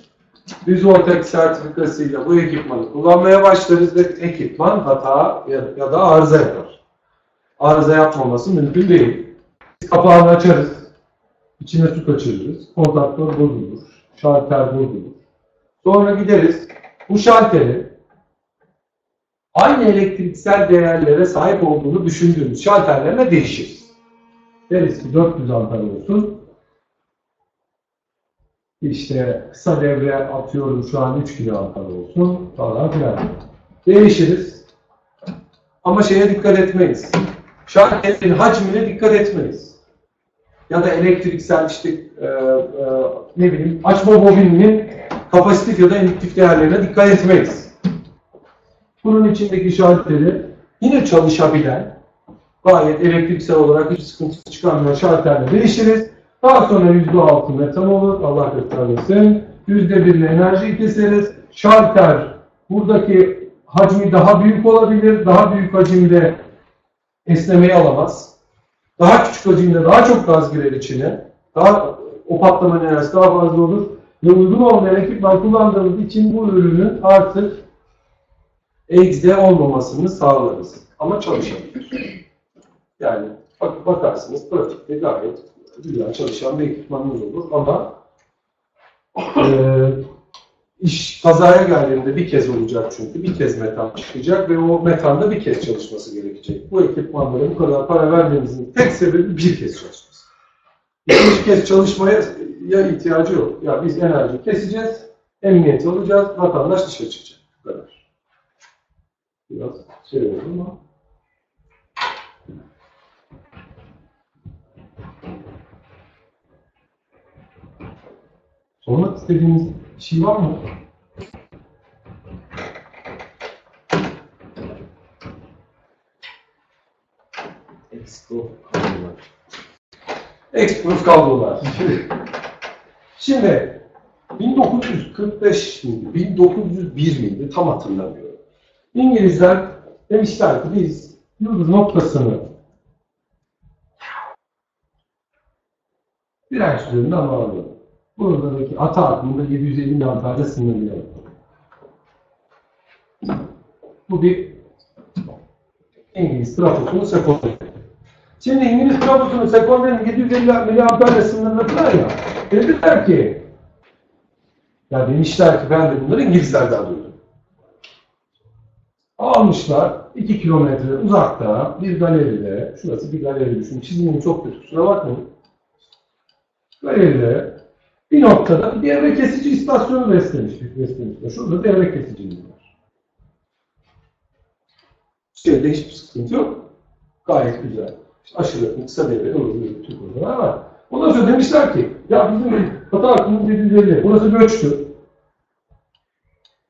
Biz o ATEX sertifikasıyla bu ekipmanı kullanmaya başlarız ve ekipman hata ya, ya da arıza yapar. Arıza yapmaması mümkün değil. Kapağını açarız. İçine su kaçırırız. Kontaktör bozulur. Şalter bozulur. Sonra gideriz. Bu şalteri aynı elektriksel değerlere sahip olduğunu düşündüğümüz şalterlerle değişiriz. Deriz ki 400 amper olsun. İşte kısa devre atıyorum şu an 3 kilo amper olsun falan filan. Değişiriz. Ama şeye dikkat etmeyiz. Şalterin hacmine dikkat etmeyiz. Ya da elektriksel işte e, e, ne bileyim açma bobininin kapasitif ya da indüktif değerlerine dikkat etmeyiz. Bunun içindeki şalteri yine çalışabilen, gayet elektriksel olarak hiç sıkıntı çıkarmayan şalterle değişiriz. Daha sonra %6 metan olur, Allah göstermesin. %1 enerjiyi keseriz. Şalter buradaki hacmi daha büyük olabilir, daha büyük hacimde esnemeyi alamaz. Daha küçük hacimde daha çok gaz girer içine. Daha o patlama enerjisi daha fazla olur. Ve uygun olmayan ekipman kullandığımız için bu ürünün artık XD olmamasını sağlarız. Ama çalışabilir. Yani bak, bakarsınız pratikte gayet güzel çalışan bir ekipmanınız olur ama eee iş kazaya geldiğinde bir kez olacak çünkü bir kez metan çıkacak ve o metanda bir kez çalışması gerekecek. Bu ekipmanlara bu kadar para vermemizin tek sebebi bir kez çalışması. İkinci kez çalışmaya ya ihtiyacı yok. Ya biz enerji keseceğiz, emniyeti alacağız, vatandaş dışarı çıkacak. Bu kadar. Biraz şey oldu ama. Sormak istediğiniz bir şey var mı? Kablolar. Express kablolar. Şimdi 1945 miydi, 1901 miydi tam hatırlamıyorum. İngilizler demişler ki biz yıldız noktasını direnç üzerinden alalım. Buradaki ata hakkında 750 amperle sınırlayalım. Bu bir İngiliz trafosunun sekonderi. Şimdi İngiliz trafosunun sekonderini 750 miliamperle sınırladılar ya. Dediler ki ya demişler ki ben de bunları İngilizlerden duydum. Almışlar 2 kilometre uzakta bir galeride, şurası bir galeri düşün, çizimim çok kötü kusura bakmayın. Galeride bir noktada devre kesici istasyonu beslemiş. beslemiş. Şurada devre kesicimiz var. Şeyde hiçbir sıkıntı yok. Gayet güzel. İşte aşırı kısa devre, devre, tüm konular var. Ondan sonra demişler ki, ya bizim hata hakkımız 750, burası göçtü.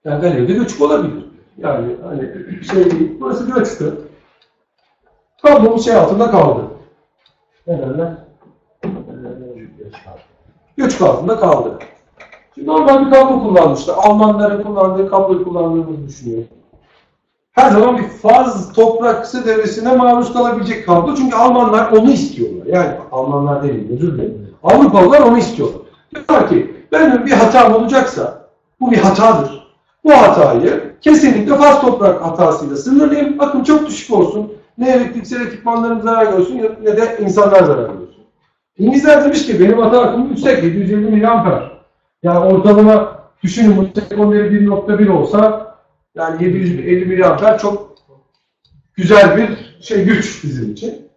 Yani galeride göçük olabilir. Yani hani şey burası göçtü. Kablomuz şey altında kaldı. Ne derler? Ee, Göçük altında kaldı. Şimdi normal bir kablo kullanmışlar. Almanların kullandığı kabloyu kullandığımızı düşünüyor. Her zaman bir faz toprak kısa devresine maruz kalabilecek kablo. Çünkü Almanlar onu istiyorlar. Yani Almanlar değil, özür dilerim. Avrupalılar onu istiyorlar. Diyorlar ki benim bir hatam olacaksa bu bir hatadır. Bu hatayı kesinlikle faz toprak hatasıyla sınırlayayım. Akım çok düşük olsun. Ne elektriksel ekipmanlarım zarar görsün ne de insanlar zarar görsün. İngilizler demiş ki benim hata akımım yüksek 750 miliamper. Yani ortalama düşünün bu sekonderi 1.1 olsa yani 750 miliamper çok güzel bir şey güç bizim için.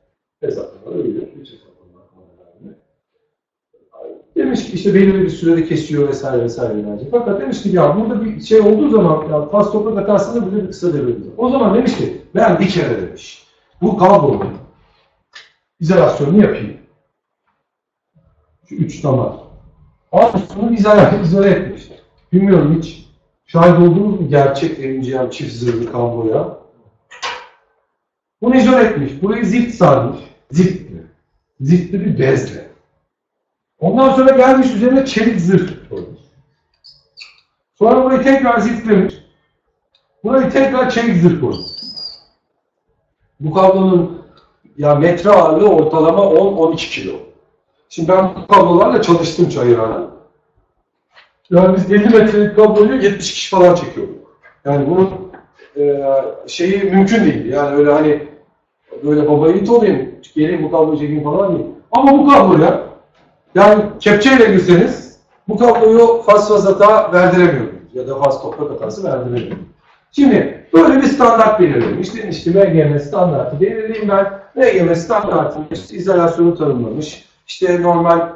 Demiş ki işte belirli bir sürede kesiyor vesaire vesaire. Fakat demiş ki ya burada bir şey olduğu zaman ya faz toprak hatasında bile bir kısa devre. O zaman demiş ki ben bir kere demiş bu kablonun izolasyonunu yapayım. Şu üç damar. Ağzını izole, izole etmişler. Bilmiyorum hiç şahit oldunuz mu gerçek MGM çift zırhlı kabloya? Bunu izole etmiş. Burayı zift sarmış. Ziftli. Ziftli bir bezle. Ondan sonra gelmiş üzerine çelik zırh koymuş. Sonra burayı tekrar ziftlemiş. Burayı tekrar çelik zırh koymuş. Bu kablonun ya metre ağırlığı ortalama 10-12 kilo. Şimdi ben bu kablolarla çalıştım Çayırhan'a. Yani biz 50 metrelik kabloyu 70 kişi falan çekiyorduk. Yani bunun e, şeyi mümkün değil. Yani öyle hani böyle baba yiğit olayım, geleyim bu kabloyu çekeyim falan değil. Ama bu kabloya yani kepçeyle girseniz bu kabloyu faz faz hata. Ya da faz toprak hatası verdiremiyorsunuz. Şimdi böyle bir standart belirlemiş. Demiş ki MGM standartı belirleyeyim ben. MGM standartının işte izolasyonu tanımlamış. İşte normal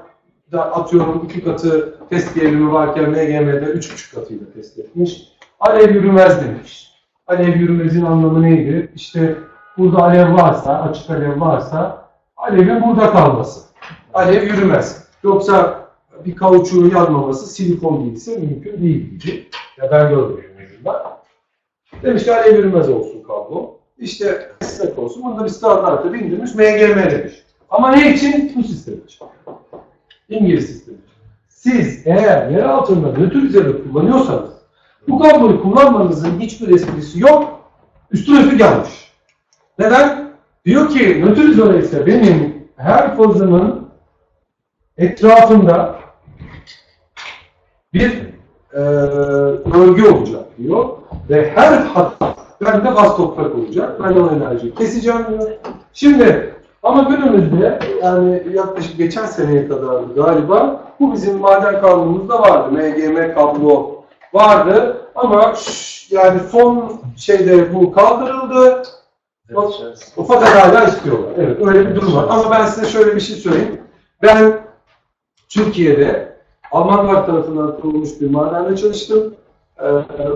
atıyorum iki katı test gerilimi varken MGM'de üç buçuk katıyla test etmiş. Alev yürümez demiş. Alev yürümezin anlamı neydi? İşte burada alev varsa, açık alev varsa alevin burada kalması. Alev yürümez. Yoksa bir kauçuğun yanmaması silikon değilse mümkün değil gibi. Ya ben görmüşüm yüzünden. Demiş ki alev yürümez olsun kablo. İşte esnek olsun. Bunu bir standarta bindirmiş. MGM demiş. Ama ne için? Bu sistem için. İngiliz sistemi. Siz eğer yer altında nötr üzerinde kullanıyorsanız bu kabloyu kullanmanızın hiçbir esprisi yok. Üstüne üstü gelmiş. Neden? Diyor ki nötr izole ise benim her fazımın etrafında bir e, bölge olacak diyor. Ve her hatta bende az toprak olacak. Ben o enerjiyi keseceğim diyor. Şimdi ama günümüzde yani yaklaşık geçen seneye kadar galiba bu bizim maden kablomuzda vardı. MGM kablo vardı ama şş, yani son şeyde bu kaldırıldı. O fakat hala istiyorlar. Evet öyle bir durum var. Ama ben size şöyle bir şey söyleyeyim. Ben Türkiye'de Almanlar tarafından kurulmuş bir madende çalıştım. Ee,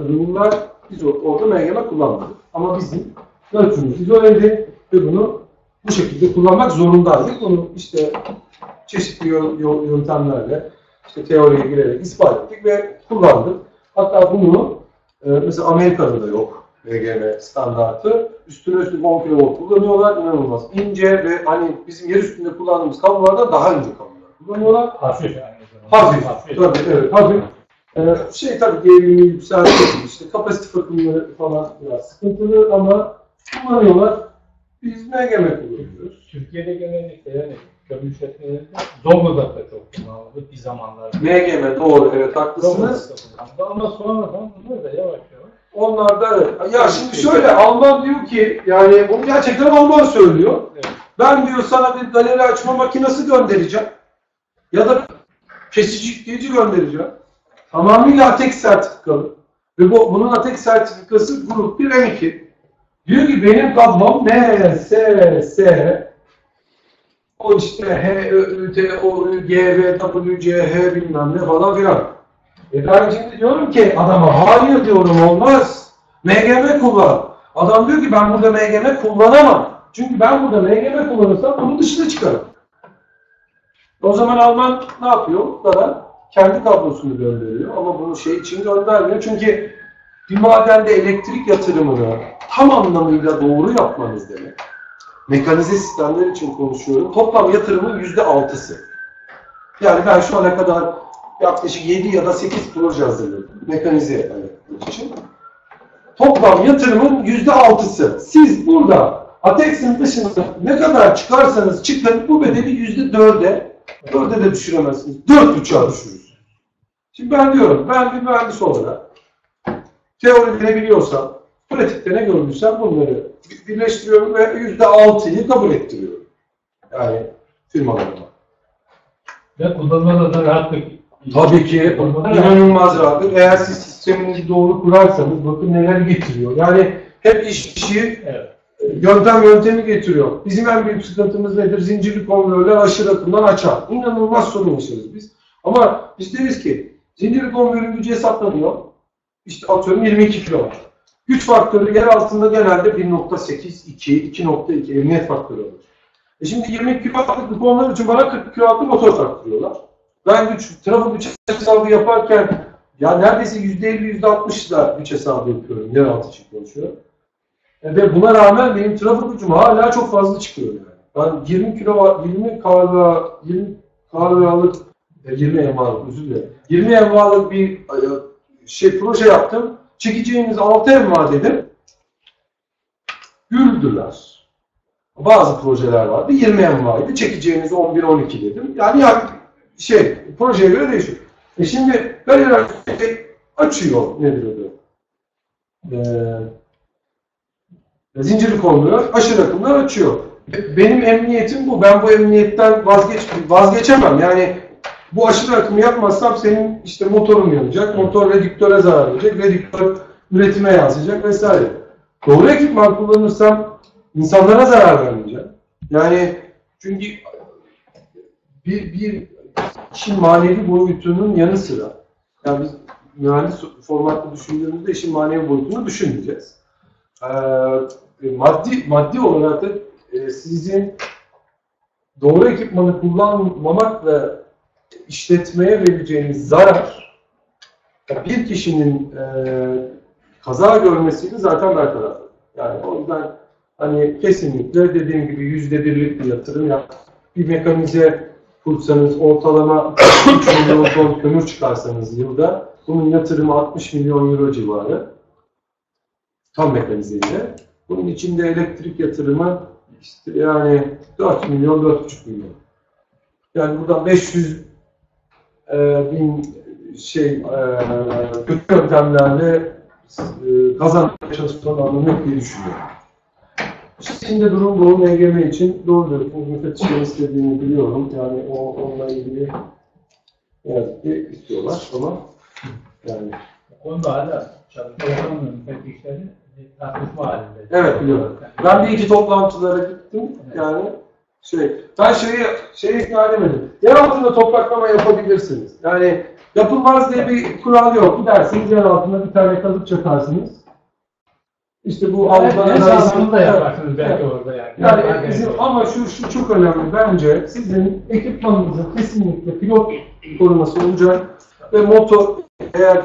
bunlar biz or- orada MGM kullanmadık. Ama bizim nötrümüz izoleydi ve bunu bu şekilde kullanmak zorundaydık. Bunu işte çeşitli yol- yol- yöntemlerle işte teoriye girerek ispat ettik ve kullandık. Hatta bunu e, mesela Amerika'da da yok VGM standartı. Üstüne üstlük 10 kV kullanıyorlar. İnanılmaz ince ve hani bizim yer üstünde kullandığımız kablolardan daha ince kablolar kullanıyorlar. Hafif yani. Hafif. Tabii evet hafif. Ee, şey tabii gerilimi yükseltiyor. işte kapasitif akımları falan biraz sıkıntılı ama kullanıyorlar. Biz MGM kullanıyoruz. Türkiye'de genellikle yani kömür işletmelerinde Zonguldak'ta çok kullanıldı bir zamanlar. MGM doğru evet haklısınız. Zonguldak'ta kullanıldı ama sonradan bunlar da yavaş yavaş. Onlar da evet. Ya şimdi şöyle Alman diyor ki yani bunu gerçekten Alman söylüyor. Evet. Ben diyor sana bir galeri açma makinesi göndereceğim. Ya da kesici yıkayıcı göndereceğim. Tamamıyla ATEX sertifikalı. Ve bu, bunun ATEX sertifikası grup 1 M2. Diyor ki benim kablom NSS O işte H, Ö, T, O, G, B, W, C, H bilmem ne falan filan. E ben şimdi diyorum ki adama hayır diyorum olmaz. MGM kullan. Adam diyor ki ben burada MGM kullanamam. Çünkü ben burada MGM kullanırsam bunun dışına çıkarım. O zaman Alman ne yapıyor? Bana kendi kablosunu gönderiyor ama bunu şey için göndermiyor. Çünkü bir madende elektrik yatırımını tam anlamıyla doğru yapmanız demek. Mekanize sistemler için konuşuyorum. Toplam yatırımın yüzde altısı. Yani ben şu ana kadar yaklaşık 7 ya da 8 proje hazırladım. Mekanize elektrik için. Toplam yatırımın yüzde altısı. Siz burada Atex'in dışında ne kadar çıkarsanız çıkın bu bedeli yüzde dörde, dörde de düşüremezsiniz. Dört buçuğa düşürürüz. Şimdi ben diyorum, ben bir mühendis olarak teorileri biliyorsam, pratikte ne gördüysem bunları birleştiriyorum ve yüzde altıyı kabul ettiriyorum. Yani firmalarıma. Ve kullanmada da rahatlık. Tabii ki inanılmaz rahatlık. Eğer siz sisteminizi doğru kurarsanız bakın neler getiriyor. Yani hep iş işi Evet. yöntem yöntemi getiriyor. Bizim en büyük sıkıntımız nedir? Zincirli konveyörler aşırı akımdan açar. İnanılmaz sorun yaşarız biz. Ama biz deriz ki zincirli konveyörün gücü hesaplanıyor. İşte atıyorum 22 kilo var. Güç faktörü yer altında genelde 1.8, 2, 2.2 emniyet faktörü olur. E şimdi 20 kW'lık bir konveyör için bana 40 kW'lık motor taktırıyorlar. Ben güç, trafo güç hesabı yaparken ya neredeyse %50, %60'la güç hesabı yapıyorum. Yer altı için konuşuyorum. E Ve buna rağmen benim trafo gücüm hala çok fazla çıkıyor yani. Ben 20 kilo, 20 kahve, 20 kahvealık, e, 20 emvalık özür dilerim. 20 emvalık bir şey proje yaptım. Çekeceğiniz 6 emva dedim. Güldüler. Bazı projeler vardı. 20 emvaydı. Çekeceğiniz 11-12 dedim. Yani ya şey, projeye göre değişiyor. E şimdi galeri açıyor. Nedir adı? Ee, zincirli konduyor. Aşırı akımlar açıyor. Benim emniyetim bu. Ben bu emniyetten vazgeç vazgeçemem. Yani bu aşırı akımı yapmazsam senin işte motorun yanacak. Motor redüktöre zarar verecek. Redüktör üretime yansıyacak vesaire. Doğru ekipman kullanırsam insanlara zarar vermeyeceğim. Yani çünkü bir, bir işin manevi boyutunun yanı sıra yani biz mühendis formatlı düşündüğümüzde işin manevi boyutunu düşünmeyeceğiz. Ee, maddi maddi olarak da e, sizin doğru ekipmanı kullanmamakla işletmeye vereceğiniz zarar bir kişinin e, kaza görmesiyle zaten bertaraf. Yani o yüzden hani kesinlikle dediğim gibi yüzde birlik bir yatırım yap. Bir mekanize kursanız ortalama 3 milyon ton kömür çıkarsanız yılda bunun yatırımı 60 milyon euro civarı. Tam mekanizeyle. Bunun içinde elektrik yatırımı işte yani 4 milyon, 4,5 milyon. Yani buradan 500 e, bin şey e, kötü yöntemlerle e, kazanmaya çalışmanın anlamı yok diye düşünüyorum. Şimdi durum bu. MGM için doğru diyorsunuz. Müfettişlerin istediğini biliyorum. Yani o, onunla ilgili yazık ki istiyorlar ama yani O konuda hala çalışmaların müfettişleri tartışma halinde. Evet, biliyorum. Ben bir iki toplantılara gittim. Yani şey, ben şeyi, şeyi ikna edemedim. Yer altında topraklama yapabilirsiniz. Yani yapılmaz diye bir kural yok. Gidersiniz yer altında bir tane kalıp çakarsınız. İşte bu Evet, Avrupa hesabını da yaparsınız belki Evet. orada yani. Yani Yapmak bizim, gerekiyor. ama şu, şu çok önemli bence sizin ekipmanınızın kesinlikle pilot koruması olacak ve motor eğer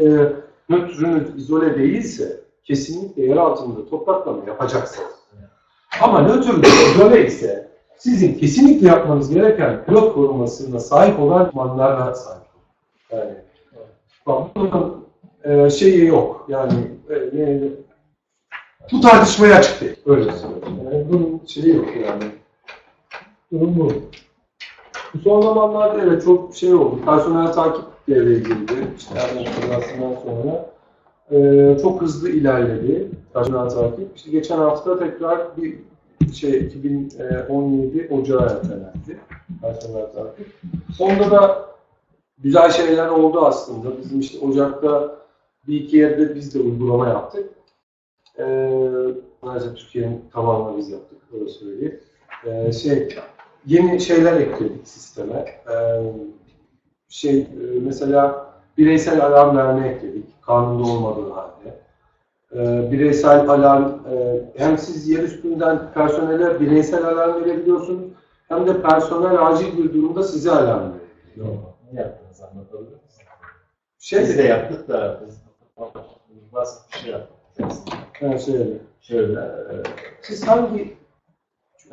e, nötrünüz izole değilse kesinlikle yer altında topraklama yapacaksınız. Ama nötrünüz izole ise sizin kesinlikle yapmanız gereken pilot korumasına sahip olan ekipmanlarla sahip. Yani bak bunun e, şeyi yok. Yani e, ne, bu tartışmaya açık değil. Öyle söyleyeyim. Yani bunun şeyi yok yani. Durum bu. Bu son zamanlarda evet çok şey oldu. Personel takip devreye girdi. İşte Erdoğan sonra. Ee, çok hızlı ilerledi personel takip. İşte geçen hafta tekrar bir şey 2017 Ocağı ertelendi personel takip. Onda da güzel şeyler oldu aslında. Bizim işte Ocak'ta bir iki yerde biz de uygulama yaptık. Sadece Türkiye'nin tamamını biz yaptık, öyle söyleyeyim. Ee, şey, yeni şeyler ekledik sisteme. Ee, şey e, mesela bireysel alarm verme ekledik. Kanunda olmadığı halde. Ee, bireysel alarm e, hem siz yer üstünden personele bireysel alarm verebiliyorsunuz hem de personel acil bir durumda size alarm verebiliyor. Ne yaptınız anlatabilir misiniz? Şey Biz de yaptık da biz basit bir şey yaptık. Ha, söyle. Şöyle, e, Siz hangi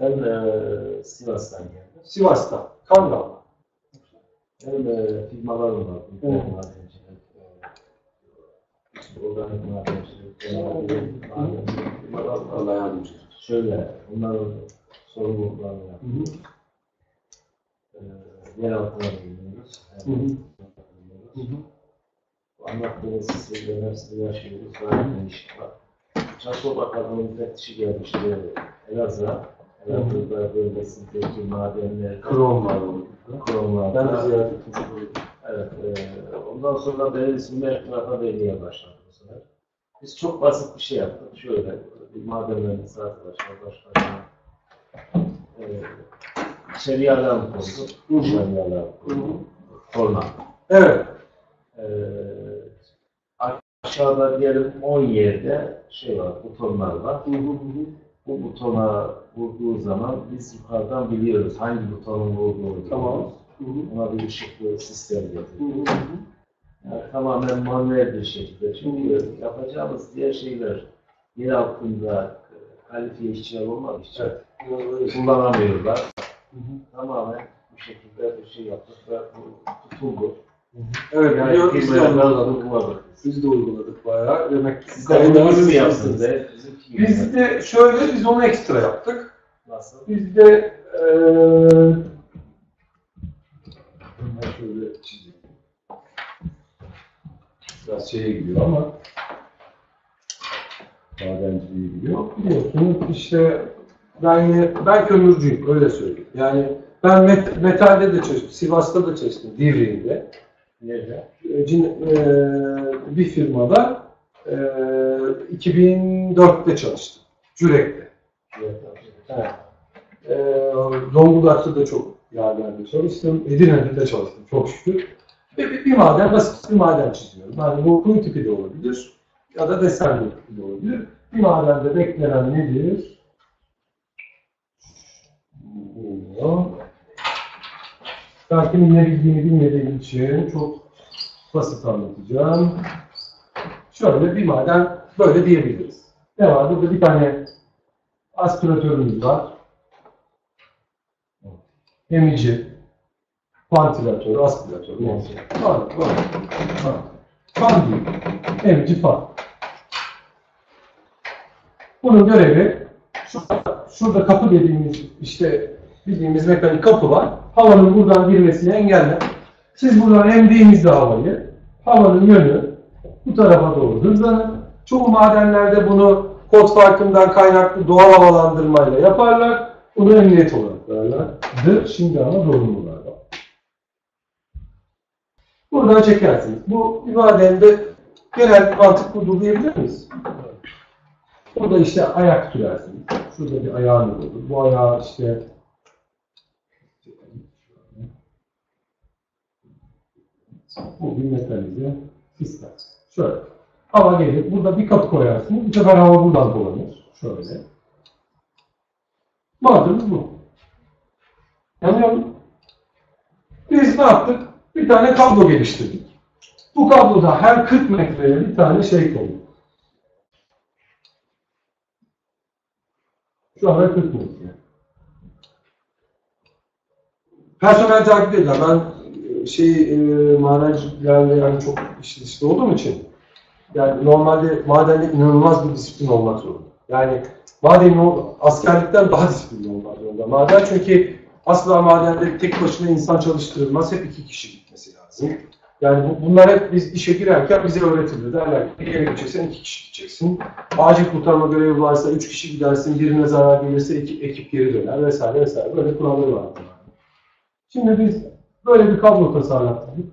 ben e, Sivas'tan geldim. Sivas'ta? Kangal'da. Benim e, firmalarım var. Evet. Evet. Madencilik, e, organik madencilik, e, madencilik firmalarım var. Allah yardımcı. Şöyle, onların sorumluluklarını yaptık. E, yer altına bulunuyoruz. Anlattığınız şeylerin hepsini yaşıyoruz. Gayet değişik var. Çalışma Bakanlığı müfettişi gelmişti. Elazığ'a. Elazığ'da bölgesindeki madenler, Krom var orada. kromlar. Ben de ziyaret ettim. Evet. E, ondan sonra benim ismimi etrafa vermeye başladı bu sefer. Biz çok basit bir şey yaptık. Şöyle, bir maden mühendisi arkadaşlar, başkanına e, içeriye alarm koyduk. Dışarıya alarm koyduk. Torna. Evet. Ee, aşağıda diyelim 10 yerde şey var, butonlar var. Hı hı hı. Bu butona vurduğu zaman biz yukarıdan biliyoruz hangi butonun vurduğunu. Tamam. Hı. Ona bir ışıklı sistem getirdik. Yani tamamen manuel bir şekilde. Çünkü yapacağımız diğer şeyler yer altında e, kalifiye işçiler olmadığı için Evet. Kullanamıyorlar. Hı hı. Tamamen bu şekilde bir şey yaptık ve bu tutuldu. Evet, Yani biliyorum, biz de uyguladık. Biz de uyguladık bayağı. Demek ki Siz de mu yaptınız? Biz de şöyle, biz onu ekstra yaptık. Nasıl? Biz de eee çizeyim. Biraz şeye gidiyor ama madenciliğe gidiyor. Biliyorsunuz işte ben ben kömürcüyüm öyle söyleyeyim. Yani ben met, metalde de çalıştım, Sivas'ta da çalıştım, Divriğinde. Nerede? E, cin- e, bir firmada e, 2004'te çalıştım. Cürek'te. Evet. E, Zonguldak'ta da çok yerlerde çalıştım. Edirne'de de çalıştım çok şükür. Ve bir, bir maden, basit bir maden çiziyorum. Yani bu kuyu tipi de olabilir ya da desenli tipi de olabilir. Bir madende beklenen nedir? Belki ne bildiğini bilmediğim için çok basit anlatacağım. Şöyle bir maden böyle diyebiliriz. Ne var? Burada bir tane aspiratörümüz var. Emici, vantilatör, aspiratör. neyse. Var, var. var. Fan değil. Emici fan. Bunun görevi şurada, şurada kapı dediğimiz işte bildiğimiz mekanik kapı var. Havanın buradan girmesini engeller. Siz buradan emdiğinizde havayı, havanın yönü bu tarafa doğru hızlanır. Çoğu madenlerde bunu kod farkından kaynaklı doğal havalandırmayla yaparlar. Bunu emniyet olarak verlerdir. Şimdi ama zorunlular var. Buradan çekersiniz. Bu bir madende genel mantık budur diyebilir miyiz? Burada işte ayak sürersiniz. Şurada bir ayağınız olur. Bu ayağı işte bu bir metalize sistem. Şöyle. Hava gelir. Burada bir kapı koyarsınız. Bu sefer hava buradan dolanır. Şöyle. Mantığımız bu. Anlıyor musun? Biz ne yaptık? Bir tane kablo geliştirdik. Bu kabloda her 40 metreye bir tane şey koyduk. Şu anda 40 metre. Personel takip ediyor. Ben şey e, madencilerle yani çok işli dışlı olduğum için yani normalde madende inanılmaz bir disiplin olmak zorunda. Yani madenin o askerlikten daha disiplinli olmak zorunda. Maden çünkü asla madende tek başına insan çalıştırılmaz. Hep iki kişi gitmesi lazım. Yani bu, bunlar hep biz işe girerken bize öğretilir. Derler ki bir yere gideceksen iki kişi gideceksin. Acil kurtarma görevi varsa üç kişi gidersin. Birine zarar gelirse iki, ekip geri döner vesaire vesaire. Böyle kuralları var. Şimdi biz böyle bir kablo tasarlattık.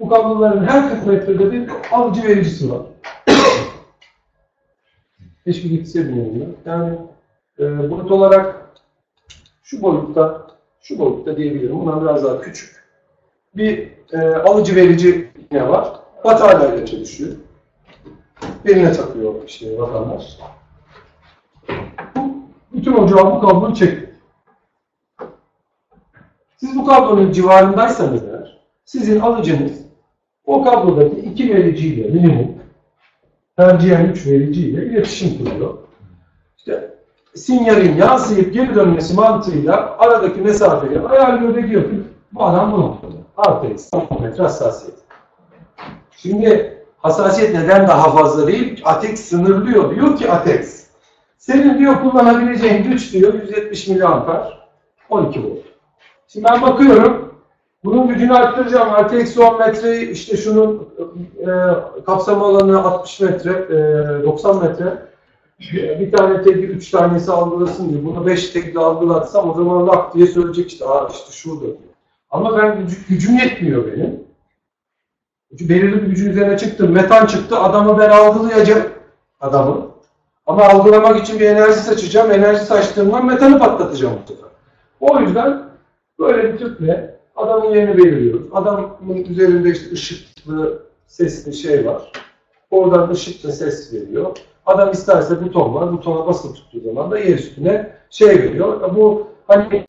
Bu kabloların her 40 metrede bir alıcı vericisi var. Keşke gitse bilmiyorum. Yani e, boyut olarak şu boyutta, şu boyutta diyebilirim. Bundan biraz daha küçük. Bir e, alıcı verici ne var? Bataryayla çalışıyor. Beline takıyor işte vatandaş. Bütün ocağı bu kabloyu çekti. Siz bu kablonun civarındaysanız eğer, sizin alıcınız o kablodaki iki vericiyle minimum tercihen üç vericiyle iletişim kuruyor. İşte sinyalin yansıyıp geri dönmesi mantığıyla aradaki mesafeyi ve diyor ki bu adam bu noktada. Arteris, metre hassasiyet. Şimdi hassasiyet neden daha fazla değil? Atex sınırlıyor. Diyor ki Atex. Senin diyor kullanabileceğin güç diyor 170 miliamper 12 volt. Şimdi ben bakıyorum bunun gücünü arttıracağım. Artı eksi 10 metre işte şunun e, kapsam alanı 60 metre, e, 90 metre. Bir tane tegi 3 tanesi algılasın diyor. Bunu 5 tekli algılatsam o zaman lak diye söyleyecek işte. Aa işte şurada diyor. Ama ben gücü, gücüm yetmiyor benim. Çünkü belirli bir gücün üzerine çıktım. Metan çıktı. Adamı ben algılayacağım. Adamı. Ama algılamak için bir enerji saçacağım. Enerji saçtığımdan metanı patlatacağım bu sefer. O yüzden böyle bir tüple adamın yerini belirliyoruz. Adamın üzerinde işte ışıklı, sesli şey var. Oradan ışıklı ses veriyor. Adam isterse buton var. Butona basılı tuttuğu zaman da yer üstüne şey veriyor. Bu hani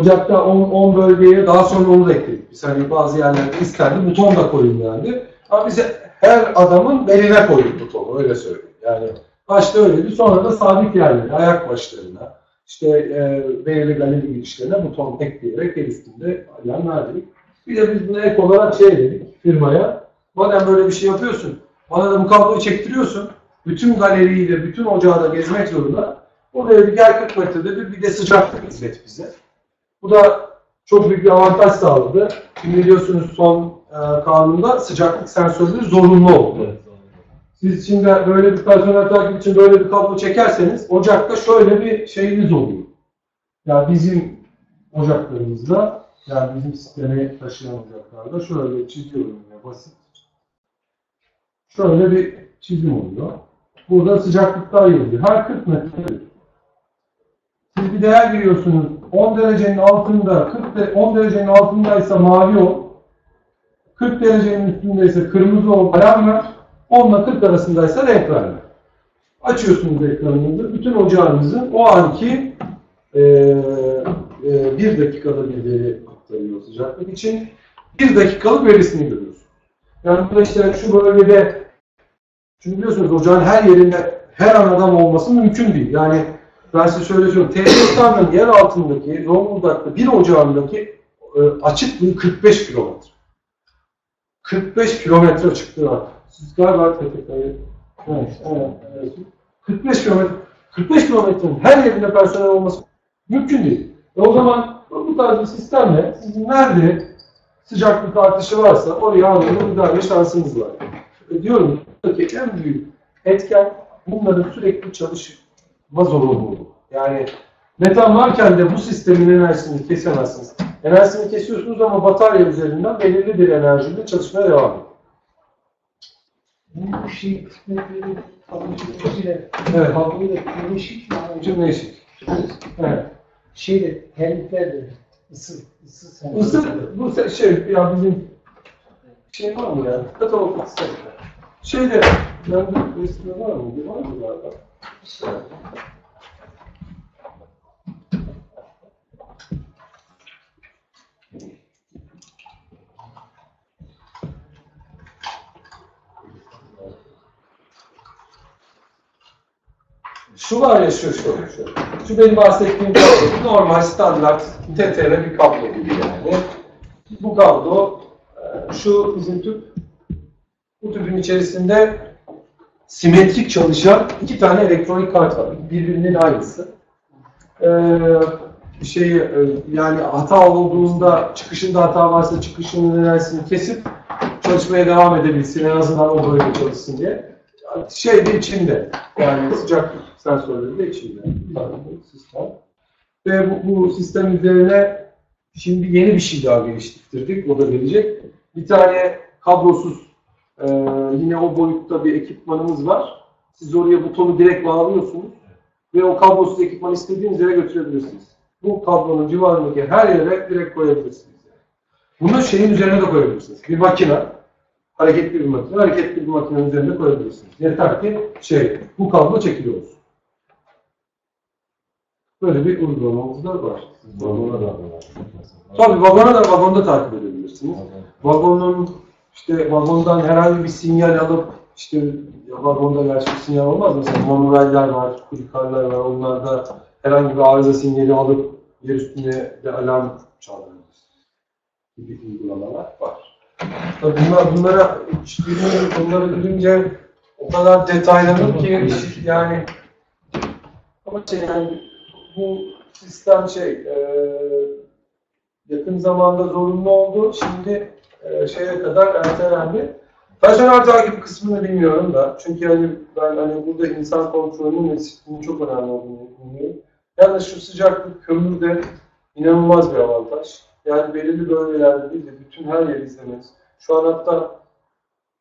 Ocakta 10, 10 bölgeye daha sonra onu da ekledik. Biz hani bazı yerlerde istendi buton da koyun yani. Ama bize her adamın beline koyun butonu öyle söyleyeyim. Yani başta öyleydi sonra da sabit yerlere, ayak başlarına, işte e, belirli galeri girişlerine buton ekleyerek el üstünde alan verdik. Bir de biz buna ek olarak şey dedik firmaya. Madem böyle bir şey yapıyorsun, bana da bu kabloyu çektiriyorsun. Bütün galeriyi de, bütün ocağı da gezmek zorunda. Oraya bir gel 40 metrede bir, bir de sıcaklık hizmet bize. Bu da çok büyük bir avantaj sağladı. Şimdi biliyorsunuz son e, kanunda sıcaklık sensörleri zorunlu oldu. Siz şimdi böyle bir personel takip için böyle bir kablo çekerseniz ocakta şöyle bir şeyiniz oluyor. Ya bizim ocaklarımızda yani bizim sistemi taşıyan ocaklarda şöyle çiziyorum ya basit. Şöyle bir çizim oluyor. Burada sıcaklıklar yazıyor. Her 40 metre siz bir değer giriyorsunuz. 10 derecenin altında, 40 de, 10 derecenin altındaysa mavi ol. 40 derecenin üstündeyse kırmızı ol, alarm ver. 10 ile 40 arasındaysa renk verme. Açıyorsunuz ekranınızı. Bütün ocağınızın o anki e, e, bir dakikada bir veri aktarıyor sıcaklık için. Bir dakikalık verisini görüyorsunuz. Yani burada işte şu bölgede çünkü biliyorsunuz ocağın her yerinde her an adam olması mümkün değil. Yani ben size şöyle söyleyeyim. Tezgahtar'ın yer altındaki Zonguldak'ta bir ocağındaki e, açıklığı 45 kilometre. 45 kilometre açıklığı var. Siz galiba TTK'yı evet, evet, evet. 45 kilometre 45 kilometrenin her yerinde personel olması mümkün değil. E o zaman bu tarz bir sistemle sizin nerede sıcaklık artışı varsa oraya anında müdahale şansınız var. E diyorum ki en büyük etken bunların sürekli çalışma zorunluluğu. Yani metan varken de bu sistemin enerjisini kesemezsiniz. Enerjisini kesiyorsunuz ama batarya üzerinden belirli bir enerjiyle çalışmaya devam ediyor. Bu şey kısmetleri kabloyla Evet. kabloyla birleşik mi? Bütün değişik. Evet. Şeyde terlikler de ısı ısı sen. Isır, bu şey ya bizim şey var mı ya? Katalog istedim. Şeyde, ben de resmi var mı? Var mı galiba? Şu var ya şu şu şu. Şu benim bahsettiğim kablo normal standart TTR bir kablo gibi yani. Bu kablo e, şu bizim tüp. Bu tüpün içerisinde simetrik çalışan iki tane elektronik kart var. Birbirinin aynısı. Ee, şeyi e, yani hata olduğunda çıkışında hata varsa çıkışının enerjisini kesip çalışmaya devam edebilsin en azından o böyle çalışsın diye. Şey de içinde yani sıcaklık sensörleri de içinde. Sistem. Ve bu, bu sistem üzerine şimdi yeni bir şey daha geliştirdik. O da gelecek. Bir tane kablosuz e, yine o boyutta bir ekipmanımız var. Siz oraya butonu direkt bağlıyorsunuz ve o kablosuz ekipmanı istediğiniz yere götürebilirsiniz. bu kablonun civarındaki her yere direkt koyabilirsiniz. Bunu şeyin üzerine de koyabilirsiniz. Bir makine, hareketli bir makine, hareketli bir makinenin üzerine koyabilirsiniz. Yeter ki şey, bu kablo çekiliyor olsun. Böyle bir uygulamamız da var. Zorluğuna da var. Tabii vagona da vagonda takip edebilirsiniz. Vagonun işte vagondan herhangi bir sinyal alıp işte ya vagonda gerçi bir sinyal olmaz mesela monoraller var, kulikarlar var onlarda herhangi bir arıza sinyali alıp yer üstüne de alarm çaldırabilirsiniz gibi uygulamalar var. Tabii bunlar, bunlara bunları bilince o kadar detaylanır ki yani ama şey yani bu sistem şey eee yakın zamanda zorunlu oldu. Şimdi e, şeye kadar ertelendi. Personel takip kısmını bilmiyorum da. Çünkü hani ben hani burada insan kontrolünün ve disiplinin çok önemli olduğunu düşünüyorum. Yalnız şu sıcaklık kömürde inanılmaz bir avantaj. Yani belirli bölgelerde değil de bütün her yeri izlemeniz. Şu an hatta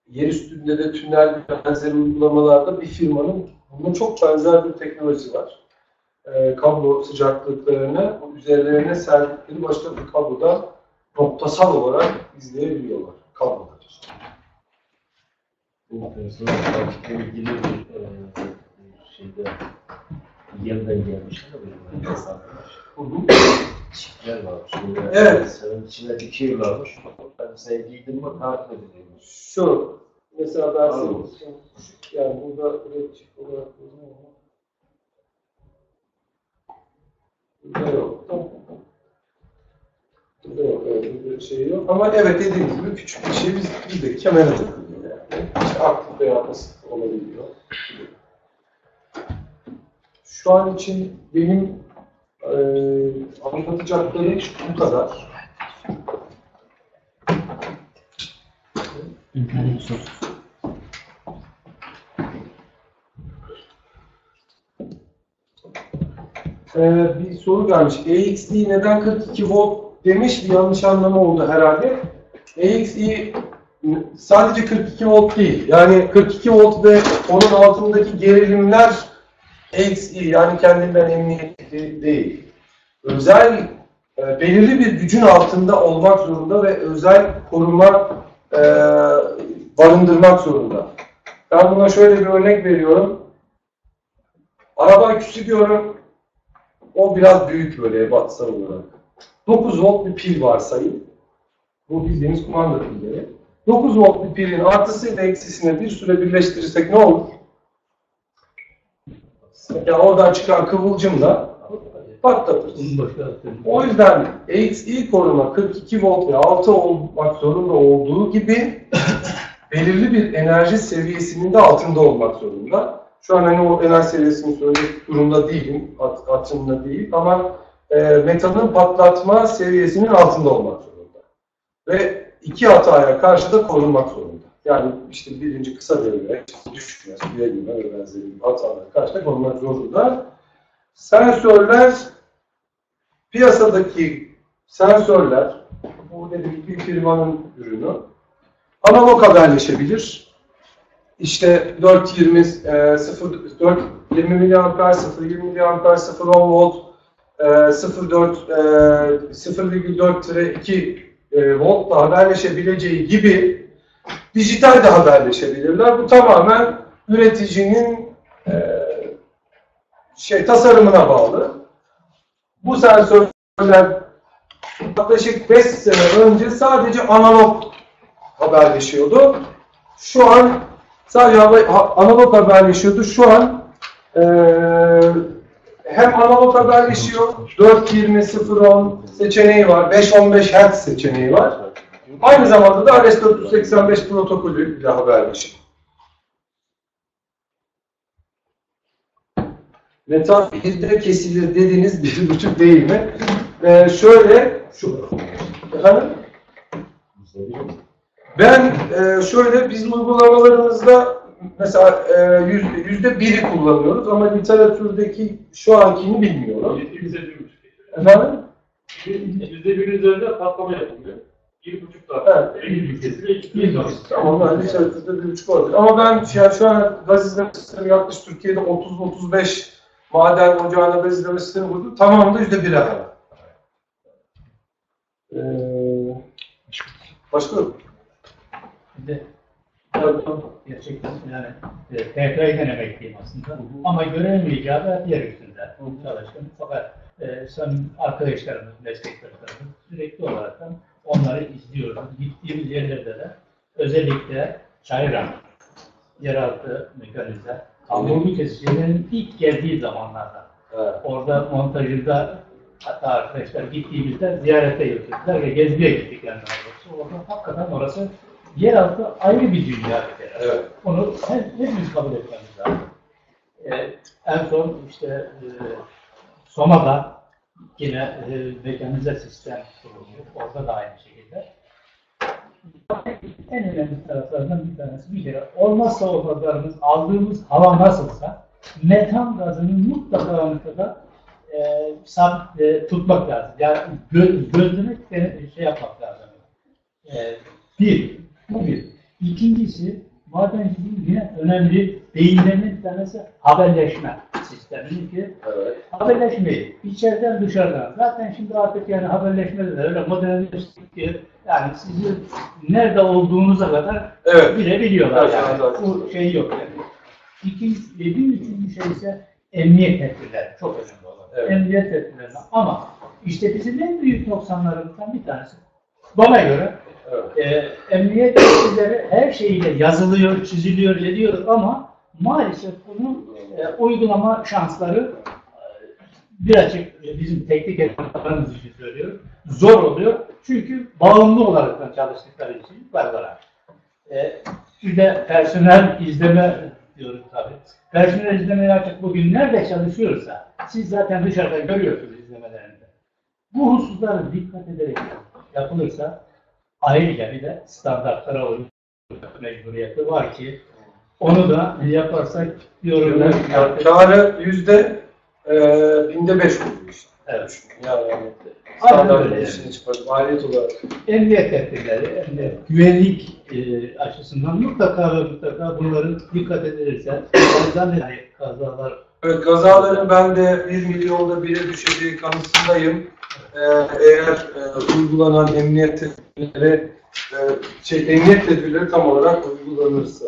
yer üstünde de tünel benzeri uygulamalarda bir firmanın bunda çok benzer bir teknolojisi var e, kablo sıcaklıklarını üzerlerine serdikleri başka bir kabloda noktasal olarak izleyebiliyorlar kabloda. Bu personel takiple ilgili bir e, şeyde yerden gelmiş de arkadaş. Çiftler varmış. Böyle Evet. Senin içine dikiyorlarmış. Ben sen giydin mi takip ediliyormuş. Şu, mesela ben size- yani burada çift olarak yazıyorum ama burada yok. Burada yok, öyle bir şey yok. Ama evet dediğim gibi küçük bir şey biz, bizdeki kemere takılıyor yani. İşte aktif veya pasif olabiliyor. Şu an için benim eee anlatacaklarım bu kadar. Ee, bir soru gelmiş. EXI neden 42 volt demiş bir yanlış anlama oldu herhalde. EXI sadece 42 volt değil. Yani 42 volt ve onun altındaki gerilimler EXI yani kendinden emniyetli değil. Özel e, belirli bir gücün altında olmak zorunda ve özel koruma e, barındırmak zorunda. Ben buna şöyle bir örnek veriyorum. Araba aküsü diyorum. O biraz büyük böyle ebatsal olarak. 9 volt bir pil varsayın. Bu bildiğimiz kumanda pilleri. 9 volt bir pilin artısı ile eksisini bir süre birleştirirsek ne olur? Ya oradan çıkan kıvılcımla patlatırız. O yüzden XI koruma 42 volt ve altı olmak zorunda olduğu gibi belirli bir enerji seviyesinin de altında olmak zorunda. Şu an hani o enerji seviyesini söyleyecek durumda değilim, at, atımda değil ama e, metanın patlatma seviyesinin altında olmak zorunda. Ve iki hataya karşı da korunmak zorunda. Yani işte birinci kısa devre, düşme, suya girme ve benzeri hatalara karşı da korunmak zorunda. Sensörler piyasadaki sensörler, bu dedik bir firmanın ürünü, analog haberleşebilir. İşte 420, e, 0, 420 miliamper, 020 miliamper, 010 volt, e, 0.4, e, 0,4-2 e, voltla haberleşebileceği gibi dijital de haberleşebilirler. Bu tamamen üreticinin e, şey tasarımına bağlı. Bu sensörler yaklaşık 5 sene önce sadece analog haberleşiyordu. Şu an sadece hava- ha- analog haberleşiyordu. Şu an eee hem analog haberleşiyor, 4.20.0.10 seçeneği var, 5.15 Hz seçeneği var. Aynı zamanda da RS-485 protokolü ile haberleşiyor. Metal birde kesilir dediğiniz bir buçuk değil mi? Ee, şöyle, şu, efendim? Ben e, şöyle, biz uygulamalarımızda mesela e, yüzde, biri kullanıyoruz ama literatürdeki şu ankini bilmiyorum. Yüzde bir buçuk. Efendim? Yüzde bir üzerinde patlama yapılıyor. Bir buçuk Evet. daha. Bir buçuk bir. Tamam, literatürde bir buçuk olabilir. Ama ben yani şu an gaz izleme sistemi yaklaşık Türkiye'de 30-35 maden ocağına gaz izleme sistemi kurdum. Tamamında yüzde bire kadar. Ee, başka yok. Şimdi Trabzon gerçekten yani e, TF'den emekliyim aslında. Ama görevim icabı yer üstünde çalıştım. Fakat e, sen arkadaşlarımız, meslektaşlarımız sürekli olarak da onları izliyoruz. Gittiğimiz yerlerde de özellikle Çayıran, yeraltı mekanize, kablolu kesicilerin ilk geldiği zamanlarda Evet. orada montajında hatta arkadaşlar gittiğimizde ziyarete götürdüler ve gezmeye gittik yani. Orada hakikaten orası yeraltı ayrı bir dünya bir kere. Evet. Onu her, hepimiz kabul etmemiz lazım. Ee, en son işte e, Soma'da yine e, mekanize sistem kuruluyor. Orada da aynı şekilde. En önemli taraflarından bir tanesi bir kere olmazsa olmazlarımız aldığımız hava nasılsa metan gazını mutlaka mutlaka e, sabit e, tutmak lazım. Yani gö, gözlemek şey yapmak lazım. E, bir, bu bir. İkincisi madenciliğin yine önemli beyinlerinden bir tanesi haberleşme sistemi ki Evet. haberleşmeyi içeriden dışarıdan zaten şimdi artık yani haberleşmede de öyle modernleştik ki yani sizi nerede olduğunuza kadar Evet. bilebiliyorlar Evet, yani. evet. Bu şey yok yani. İkinci, bir üçüncü şey ise emniyet tedbirleri. Çok önemli olan. Evet. Emniyet tedbirleri. Ama işte bizim en büyük noksanlarımızdan bir tanesi. Bana göre Evet. e, emniyet tedbirleri her şeyiyle yazılıyor, çiziliyor, ediyor ama maalesef bunu e, uygulama şansları e, bir açık e, bizim teknik ekiplerimiz için söylüyorum. Zor oluyor. Çünkü bağımlı olarak çalıştıkları için yukarılara. E, bir de personel izleme diyoruz tabii. Personel izlemeyi artık bugün nerede çalışıyorsa siz zaten dışarıda görüyorsunuz izlemelerinde. Bu hususlara dikkat ederek yapılırsa ayrıca bir de standartlara uyum mecburiyeti var ki onu da yaparsak diyorum ben Yani karı yüzde e, binde beş oluyor işte. Evet. Yani, yani standart öyle. işini çıkartıp maliyet olarak. Emniyet tedbirleri, emniyet, güvenlik e, açısından mutlaka ve mutlaka bunların dikkat edilirse zannediyorum kazalar Evet, kazaların ben de bir milyonda bire düşeceği kanısındayım. Ee, eğer e, uygulanan emniyet tedbirleri, e, şey, emniyet tedbirleri tam olarak uygulanırsa.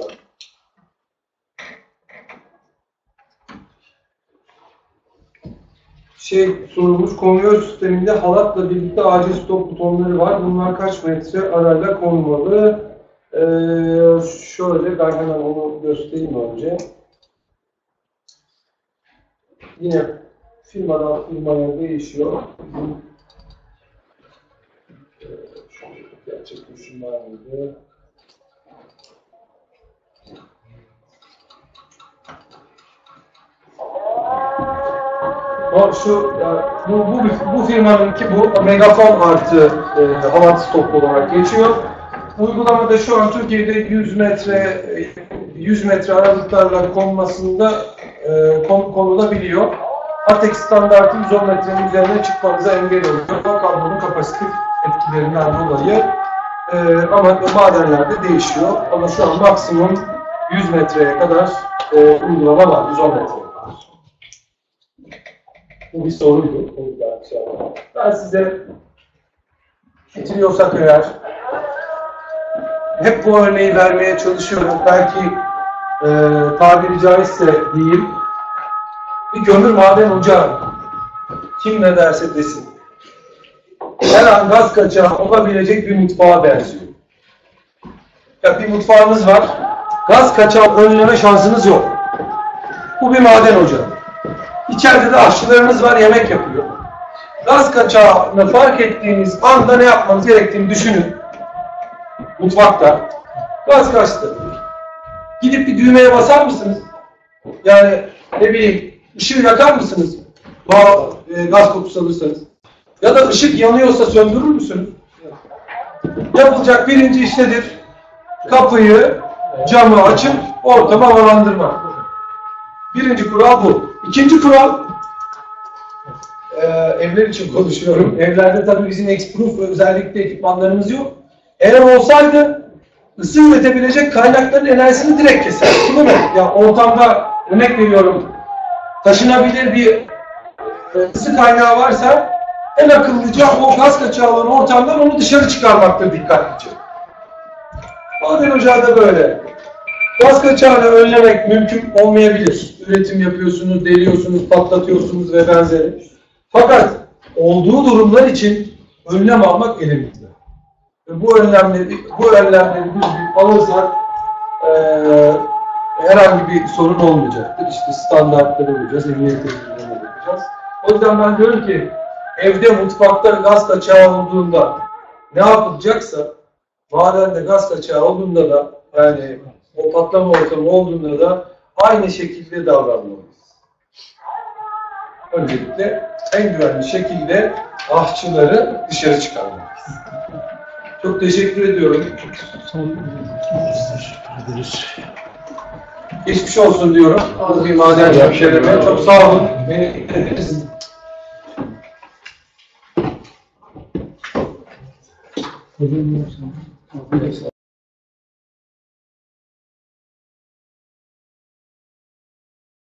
Şey sorulmuş, konveyör sisteminde halatla birlikte acil stop butonları var. Bunlar kaç metre arayla konmalı? Ee, şöyle, ben hemen onu göstereyim önce. Yine firmadan firmaya değişiyor. Bizim gerçek düşünler miydi? O şu bu, bu, bu firmanınki bu megafon artı e, halat stop olarak geçiyor. Uygulamada şu an Türkiye'de 100 metre e, 100 metre aralıklarla konmasında e, kon, konulabiliyor. ATEX standartı 110 metrenin üzerine çıkmanıza engel oluyor. Kablonun kapasitif etkilerinden dolayı. E, ama madenlerde değişiyor. Ama şu an maksimum 100 metreye kadar e, uygulama var. 110 metreye kadar. Bu bir soruydu. Şey. Ben size getiriyorsak eğer hep bu örneği vermeye çalışıyorum. Belki e, tabiri caizse diyeyim. Kömür maden ocağı. Kim ne derse desin. Her an gaz kaçağı olabilecek bir mutfağa benziyor. Ya bir mutfağınız var. Gaz kaçağı önleme şansınız yok. Bu bir maden ocağı. İçeride de aşçılarınız var, yemek yapıyor. Gaz kaçağını fark ettiğiniz anda ne yapmanız gerektiğini düşünün. Mutfakta. Gaz kaçtı. Gidip bir düğmeye basar mısınız? Yani ne bileyim, ışığı yakar mısınız? Doğal, e, gaz kokusu alırsanız. Ya da ışık yanıyorsa söndürür müsünüz? Yapılacak birinci iş nedir? Kapıyı, camı açıp ortamı havalandırmak. Birinci kural bu. İkinci kural, e, evler için konuşuyorum. Evlerde tabii bizim X-Proof özellikle ekipmanlarımız yok. Eğer olsaydı ısı üretebilecek kaynakların enerjisini direkt keser. Değil mi? Ya ortamda örnek veriyorum taşınabilir bir e, ısı kaynağı varsa en akıllıca o gaz kaçağı olan ortamdan onu dışarı çıkarmaktır dikkatlice. Maden ocağı da böyle. Gaz kaçağını önlemek mümkün olmayabilir. Üretim yapıyorsunuz, deliyorsunuz, patlatıyorsunuz ve benzeri. Fakat olduğu durumlar için önlem almak elimizde. Ve bu önlemleri, bu önlemleri biz alırsak eee herhangi bir sorun olmayacaktır. İşte standartları uyacağız, emniyet tedbirlerine. O yüzden ben diyorum ki evde, mutfakta gaz kaçağı olduğunda ne yapılacaksa madende gaz kaçağı olduğunda da yani o patlama ortamı olduğunda da aynı şekilde davranmalıyız. Öncelikle en güvenli şekilde ahçıları dışarı çıkarmalıyız. Çok teşekkür ediyorum. Geçmiş olsun diyorum. Az bir maden hemşehrime. Çok sağ olun. Beni.